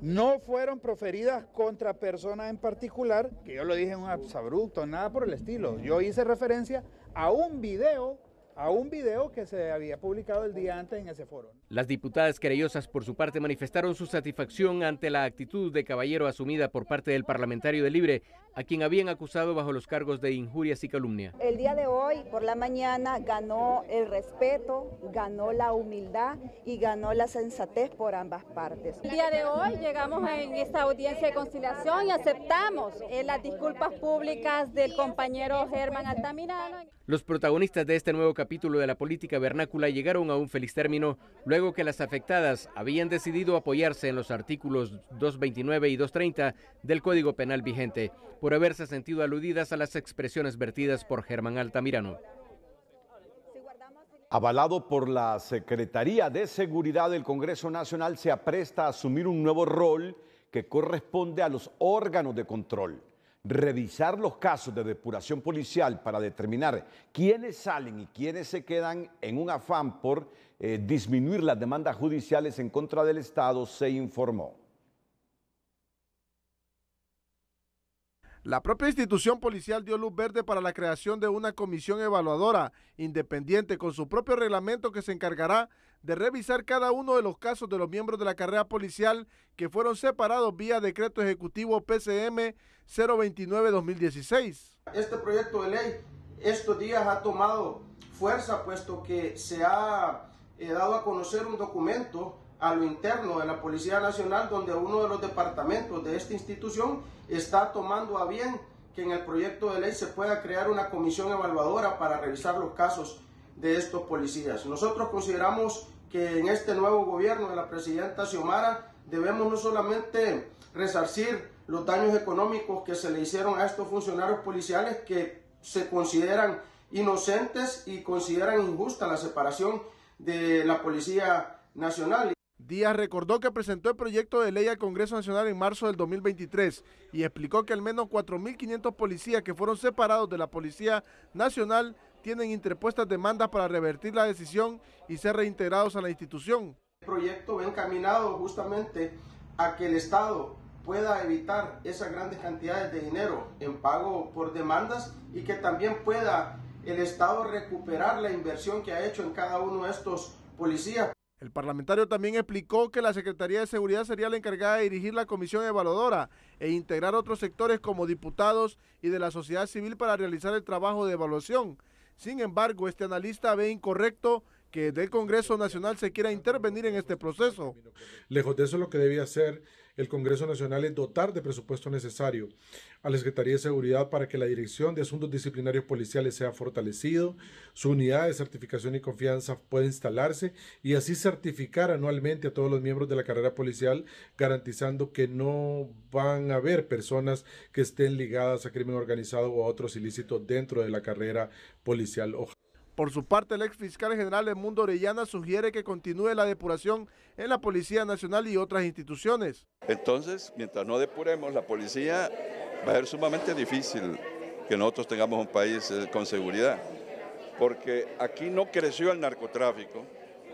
no fueron proferidas contra personas en particular, que yo lo dije en un absabrupto, nada por el estilo. Yo hice referencia a un video a un video que se había publicado el día antes en ese foro. Las diputadas querellosas por su parte manifestaron su satisfacción ante la actitud de caballero asumida por parte del parlamentario de Libre, a quien habían acusado bajo los cargos de injurias y calumnia. El día de hoy, por la mañana, ganó el respeto, ganó la humildad y ganó la sensatez por ambas partes. El día de hoy llegamos en esta audiencia de conciliación y aceptamos eh, las disculpas públicas del compañero Germán Altamirano. Los protagonistas de este nuevo capítulo de la política vernácula llegaron a un feliz término luego que las afectadas habían decidido apoyarse en los artículos 229 y 230 del Código Penal vigente por haberse sentido aludidas a las expresiones vertidas por Germán Altamirano. Avalado por la Secretaría de Seguridad del Congreso Nacional, se apresta a asumir un nuevo rol que corresponde a los órganos de control revisar los casos de depuración policial para determinar quiénes salen y quiénes se quedan en un afán por eh, disminuir las demandas judiciales en contra del Estado, se informó. La propia institución policial dio luz verde para la creación de una comisión evaluadora independiente con su propio reglamento que se encargará de revisar cada uno de los casos de los miembros de la carrera policial que fueron separados vía decreto ejecutivo PCM 029-2016. Este proyecto de ley estos días ha tomado fuerza puesto que se ha eh, dado a conocer un documento a lo interno de la Policía Nacional donde uno de los departamentos de esta institución está tomando a bien que en el proyecto de ley se pueda crear una comisión evaluadora para revisar los casos de estos policías. Nosotros consideramos que en este nuevo gobierno de la presidenta Xiomara debemos no solamente resarcir los daños económicos que se le hicieron a estos funcionarios policiales que se consideran inocentes y consideran injusta la separación de la Policía Nacional. Díaz recordó que presentó el proyecto de ley al Congreso Nacional en marzo del 2023 y explicó que al menos 4.500 policías que fueron separados de la Policía Nacional tienen interpuestas demandas para revertir la decisión y ser reintegrados a la institución. El proyecto va encaminado justamente a que el Estado pueda evitar esas grandes cantidades de dinero en pago por demandas y que también pueda el Estado recuperar la inversión que ha hecho en cada uno de estos policías. El parlamentario también explicó que la Secretaría de Seguridad sería la encargada de dirigir la comisión evaluadora e integrar otros sectores como diputados y de la sociedad civil para realizar el trabajo de evaluación. Sin embargo, este analista ve incorrecto que del Congreso Nacional se quiera intervenir en este proceso. Lejos de eso, lo que debía hacer el Congreso Nacional es dotar de presupuesto necesario a la Secretaría de Seguridad para que la Dirección de Asuntos Disciplinarios Policiales sea fortalecido, su unidad de certificación y confianza pueda instalarse y así certificar anualmente a todos los miembros de la carrera policial, garantizando que no van a haber personas que estén ligadas a crimen organizado o a otros ilícitos dentro de la carrera policial. Por su parte, el ex fiscal general del Mundo Orellana sugiere que continúe la depuración en la Policía Nacional y otras instituciones. Entonces, mientras no depuremos la policía, va a ser sumamente difícil que nosotros tengamos un país eh, con seguridad, porque aquí no creció el narcotráfico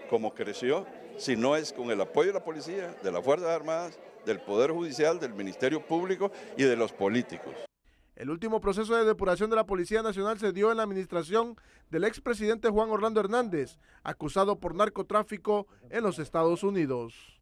como creció si no es con el apoyo de la policía, de las Fuerzas Armadas, del Poder Judicial, del Ministerio Público y de los políticos. El último proceso de depuración de la Policía Nacional se dio en la administración del expresidente Juan Orlando Hernández, acusado por narcotráfico en los Estados Unidos.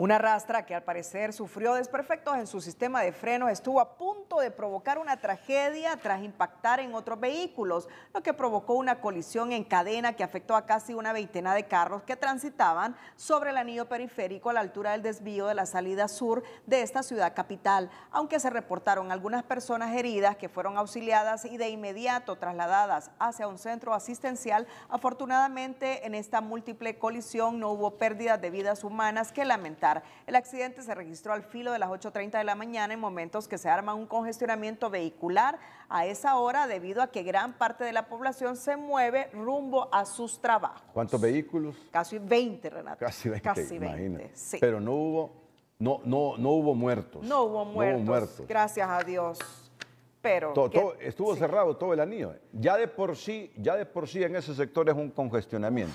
Una rastra que al parecer sufrió desperfectos en su sistema de freno estuvo a punto de provocar una tragedia tras impactar en otros vehículos, lo que provocó una colisión en cadena que afectó a casi una veintena de carros que transitaban sobre el anillo periférico a la altura del desvío de la salida sur de esta ciudad capital, aunque se reportaron algunas personas heridas que fueron auxiliadas y de inmediato trasladadas hacia un centro asistencial. Afortunadamente en esta múltiple colisión no hubo pérdidas de vidas humanas que lamentar el accidente se registró al filo de las 8.30 de la mañana en momentos que se arma un congestionamiento vehicular a esa hora debido a que gran parte de la población se mueve rumbo a sus trabajos. ¿Cuántos vehículos? Casi 20, Renato. Casi 20, Casi 20 sí. Pero no hubo, no, no, no hubo muertos. No hubo muertos. No hubo muertos. Gracias a Dios pero estuvo cerrado todo el anillo. Ya de por sí, ya de por sí en ese sector es un congestionamiento.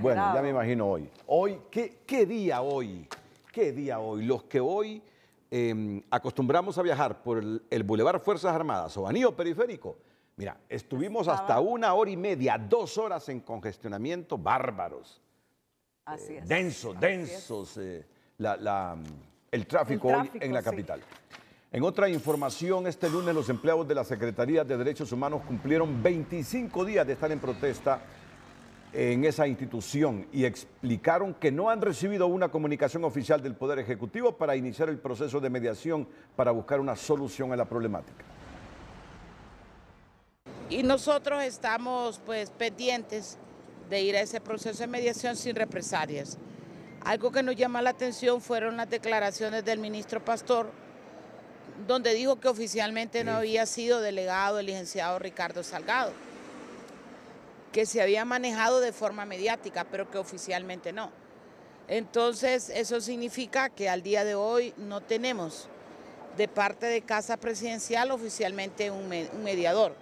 Bueno, ya me imagino hoy. Hoy, ¿qué, qué día hoy? ¿Qué día hoy? Los que hoy em, acostumbramos a viajar por el, el Boulevard Fuerzas Armadas o anillo periférico, mira, estuvimos hasta una hora y media, dos horas en congestionamiento bárbaros. Así es. Densos, densos, eh, el, tráfico hoy en la capital. En otra información, este lunes los empleados de la Secretaría de Derechos Humanos cumplieron 25 días de estar en protesta en esa institución y explicaron que no han recibido una comunicación oficial del Poder Ejecutivo para iniciar el proceso de mediación para buscar una solución a la problemática. Y nosotros estamos pues pendientes de ir a ese proceso de mediación sin represalias. Algo que nos llama la atención fueron las declaraciones del ministro Pastor, donde dijo que oficialmente no había sido delegado el licenciado Ricardo Salgado que se había manejado de forma mediática, pero que oficialmente no. Entonces, eso significa que al día de hoy no tenemos de parte de Casa Presidencial oficialmente un, mediador.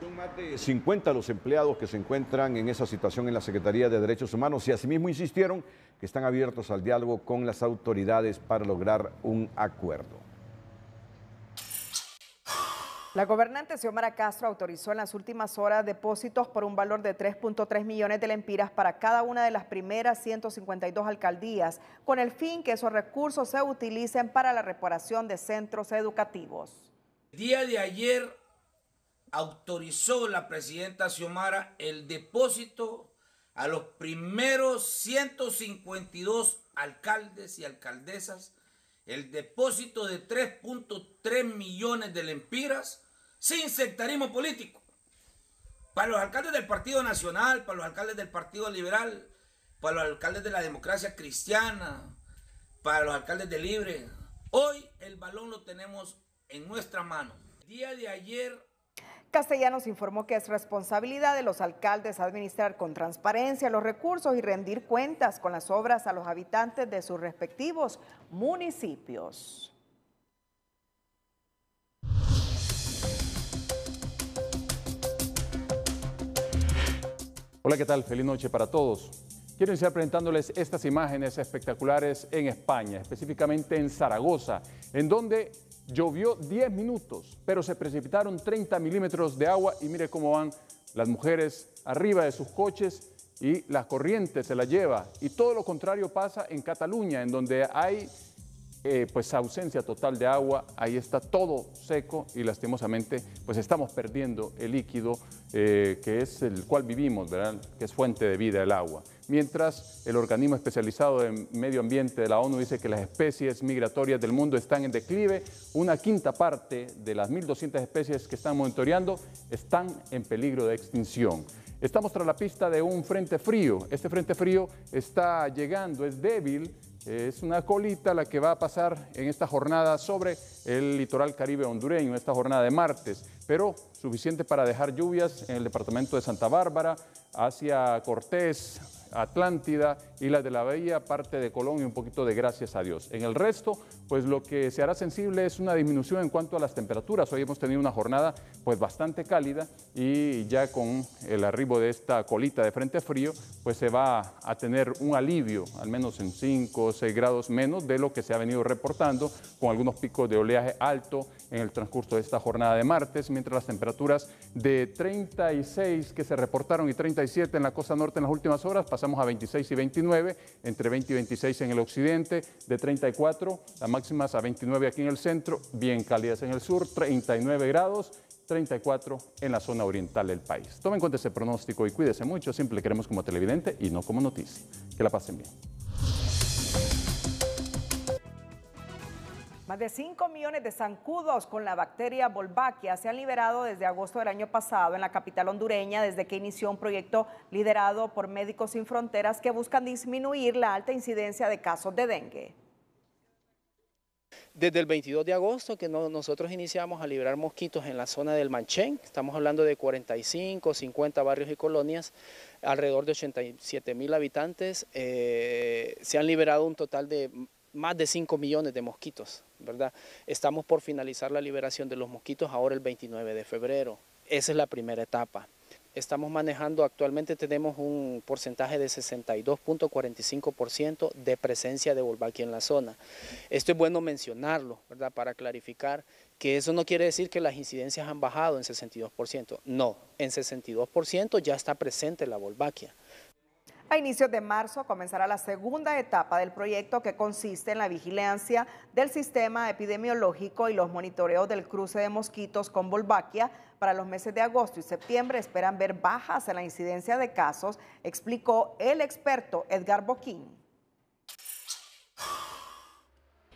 Son más de 50 los empleados que se encuentran en esa situación en la Secretaría de Derechos Humanos y asimismo insistieron que están abiertos al diálogo con las autoridades para lograr un acuerdo. La gobernante Xiomara Castro autorizó en las últimas horas depósitos por un valor de 3.3 millones de lempiras para cada una de las primeras 152 alcaldías, con el fin que esos recursos se utilicen para la reparación de centros educativos. El día de ayer autorizó la presidenta Xiomara el depósito a los primeros 152 alcaldes y alcaldesas, el depósito de 3.3 millones de lempiras sin sectarismo político. Para los alcaldes del Partido Nacional, para los alcaldes del Partido Liberal, para los alcaldes de la democracia cristiana, para los alcaldes de Libre, hoy el balón lo tenemos en nuestra mano. día de ayer Castellanos informó que es responsabilidad de los alcaldes administrar con transparencia los recursos y rendir cuentas con las obras a los habitantes de sus respectivos municipios. Hola, ¿qué tal? Feliz noche para todos. Quiero iniciar presentándoles estas imágenes espectaculares en España, específicamente en Zaragoza, en donde Llovió 10 minutos, pero se precipitaron 30 milímetros de agua y mire cómo van las mujeres arriba de sus coches y las corrientes se las lleva. Y todo lo contrario pasa en Cataluña, en donde hay eh, pues ausencia total de agua, ahí está todo seco y lastimosamente pues estamos perdiendo el líquido eh, que es el cual vivimos, ¿verdad? que es fuente de vida el agua mientras el organismo especializado en medio ambiente de la ONU dice que las especies migratorias del mundo están en declive, una quinta parte de las 1.200 especies que están monitoreando están en peligro de extinción. Estamos tras la pista de un frente frío. Este frente frío está llegando, es débil, es una colita la que va a pasar en esta jornada sobre el litoral caribe hondureño, esta jornada de martes, pero suficiente para dejar lluvias en el departamento de Santa Bárbara, hacia Cortés, Atlántida y las de la Bahía, parte de Colón y un poquito de gracias a Dios. En el resto, pues lo que se hará sensible es una disminución en cuanto a las temperaturas. Hoy hemos tenido una jornada pues bastante cálida y ya con el arribo de esta colita de frente frío, pues se va a tener un alivio, al menos en 5 o 6 grados menos de lo que se ha venido reportando, con algunos picos de oleaje alto en el transcurso de esta jornada de martes, mientras las temperaturas de 36 que se reportaron y 37 en la costa norte en las últimas horas, pasamos a 26 y 29, entre 20 y 26 en el occidente, de 34, las máximas a 29 aquí en el centro, bien cálidas en el sur, 39 grados, 34 en la zona oriental del país. Tomen en cuenta ese pronóstico y cuídese mucho, siempre queremos como televidente y no como noticia. Que la pasen bien. Más de 5 millones de zancudos con la bacteria Wolbachia se han liberado desde agosto del año pasado en la capital hondureña desde que inició un proyecto liderado por Médicos Sin Fronteras que buscan disminuir la alta incidencia de casos de dengue. Desde el 22 de agosto que nosotros iniciamos a liberar mosquitos en la zona del Manchén, estamos hablando de 45, 50 barrios y colonias, alrededor de 87 mil habitantes, eh, se han liberado un total de más de 5 millones de mosquitos, ¿verdad? Estamos por finalizar la liberación de los mosquitos ahora el 29 de febrero. Esa es la primera etapa. Estamos manejando, actualmente tenemos un porcentaje de 62.45% de presencia de Wolbachia en la zona. Esto es bueno mencionarlo, ¿verdad? Para clarificar que eso no quiere decir que las incidencias han bajado en 62%. No, en 62% ya está presente la Wolbachia. A inicios de marzo comenzará la segunda etapa del proyecto que consiste en la vigilancia del sistema epidemiológico y los monitoreos del cruce de mosquitos con Volvaquia. Para los meses de agosto y septiembre esperan ver bajas en la incidencia de casos, explicó el experto Edgar Boquín.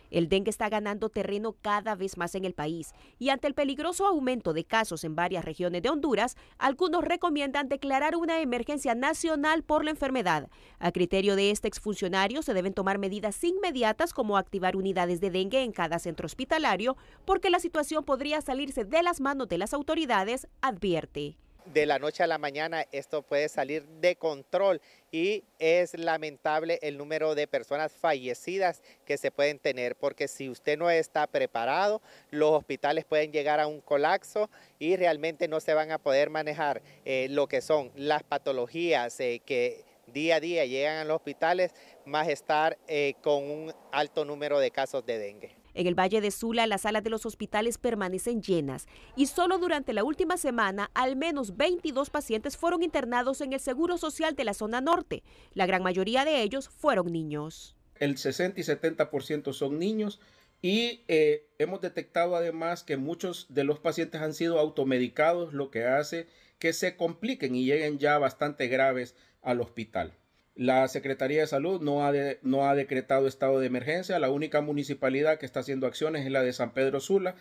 El dengue está ganando terreno cada vez más en el país y ante el peligroso aumento de casos en varias regiones de Honduras, algunos recomiendan declarar una emergencia nacional por la enfermedad. A criterio de este exfuncionario, se deben tomar medidas inmediatas como activar unidades de dengue en cada centro hospitalario porque la situación podría salirse de las manos de las autoridades, advierte de la noche a la mañana esto puede salir de control y es lamentable el número de personas fallecidas que se pueden tener, porque si usted no está preparado, los hospitales pueden llegar a un colapso y realmente no se van a poder manejar eh, lo que son las patologías eh, que día a día llegan a los hospitales, más estar eh, con un alto número de casos de dengue. En el Valle de Sula, las salas de los hospitales permanecen llenas y solo durante la última semana al menos 22 pacientes fueron internados en el Seguro Social de la zona norte. La gran mayoría de ellos fueron niños. El 60 y 70% son niños y eh, hemos detectado además que muchos de los pacientes han sido automedicados, lo que hace que se compliquen y lleguen ya bastante graves al hospital. La Secretaría de Salud no ha, no ha decretado estado de emergencia. La única municipalidad que está haciendo acciones es la de San Pedro Sula,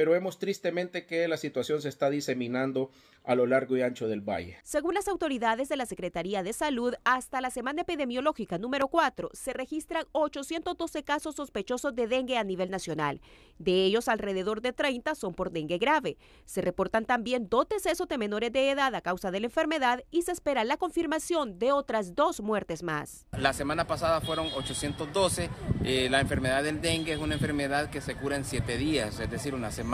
pero vemos tristemente que la situación se está diseminando a lo largo y ancho del valle. Según las autoridades de la Secretaría de Salud, hasta la semana epidemiológica número 4 se registran 812 casos sospechosos de dengue a nivel nacional. De ellos, alrededor de 30 son por dengue grave. Se reportan también dos decesos de menores de edad a causa de la enfermedad y se espera la confirmación de otras dos muertes más. La semana pasada fueron 812. Eh, la enfermedad del dengue es una enfermedad que se cura en siete días, es decir, una semana,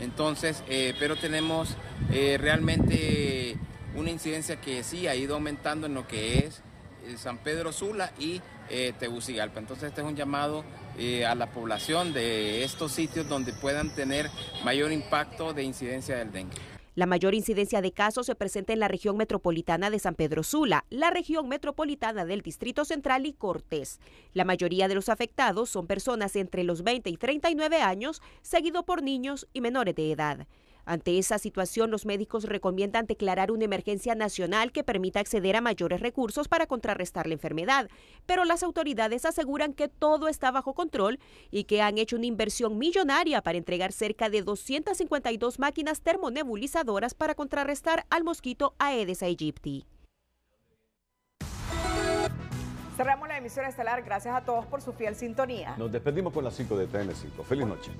Entonces, eh, pero tenemos eh, realmente una incidencia que sí ha ido aumentando en lo que es eh, San Pedro Sula y Tegucigalpa. Entonces, este es un llamado a la población de estos sitios donde puedan tener mayor impacto de incidencia del dengue. La mayor incidencia de casos se presenta en la región metropolitana de San Pedro Sula, la región metropolitana del Distrito Central y Cortés. La mayoría de los afectados son personas entre los 20 y 39 años, seguido por niños y menores de edad. Ante esa situación, los médicos recomiendan declarar una emergencia nacional que permita acceder a mayores recursos para contrarrestar la enfermedad, pero las autoridades aseguran que todo está bajo control y que han hecho una inversión millonaria para entregar cerca de 252 máquinas termonebulizadoras para contrarrestar al mosquito Aedes aegypti. Cerramos la emisión estelar. Gracias a todos por su fiel sintonía. Nos despedimos con las 5 de TN5. Feliz noche.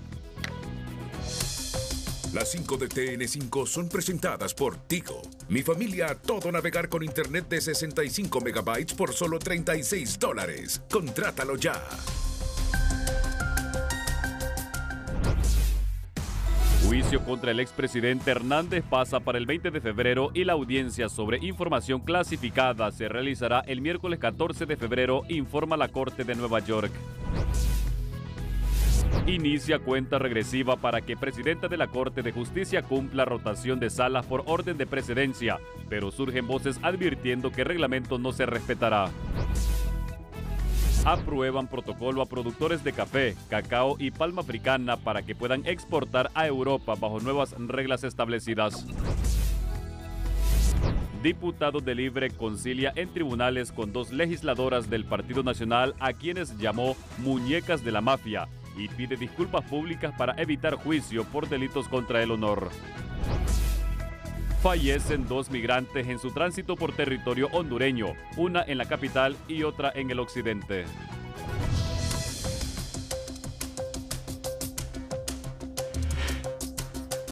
Las 5 de TN5 son presentadas por Tigo. Mi familia todo navegar con internet de 65 megabytes por solo 36 dólares. Contrátalo ya. Juicio contra el expresidente Hernández pasa para el 20 de febrero y la audiencia sobre información clasificada se realizará el miércoles 14 de febrero, informa la Corte de Nueva York. Inicia cuenta regresiva para que presidenta de la Corte de Justicia cumpla rotación de salas por orden de precedencia, pero surgen voces advirtiendo que el reglamento no se respetará. Aprueban protocolo a productores de café, cacao y palma africana para que puedan exportar a Europa bajo nuevas reglas establecidas. Diputado de Libre concilia en tribunales con dos legisladoras del Partido Nacional a quienes llamó muñecas de la mafia y pide disculpas públicas para evitar juicio por delitos contra el honor. Fallecen dos migrantes en su tránsito por territorio hondureño, una en la capital y otra en el occidente.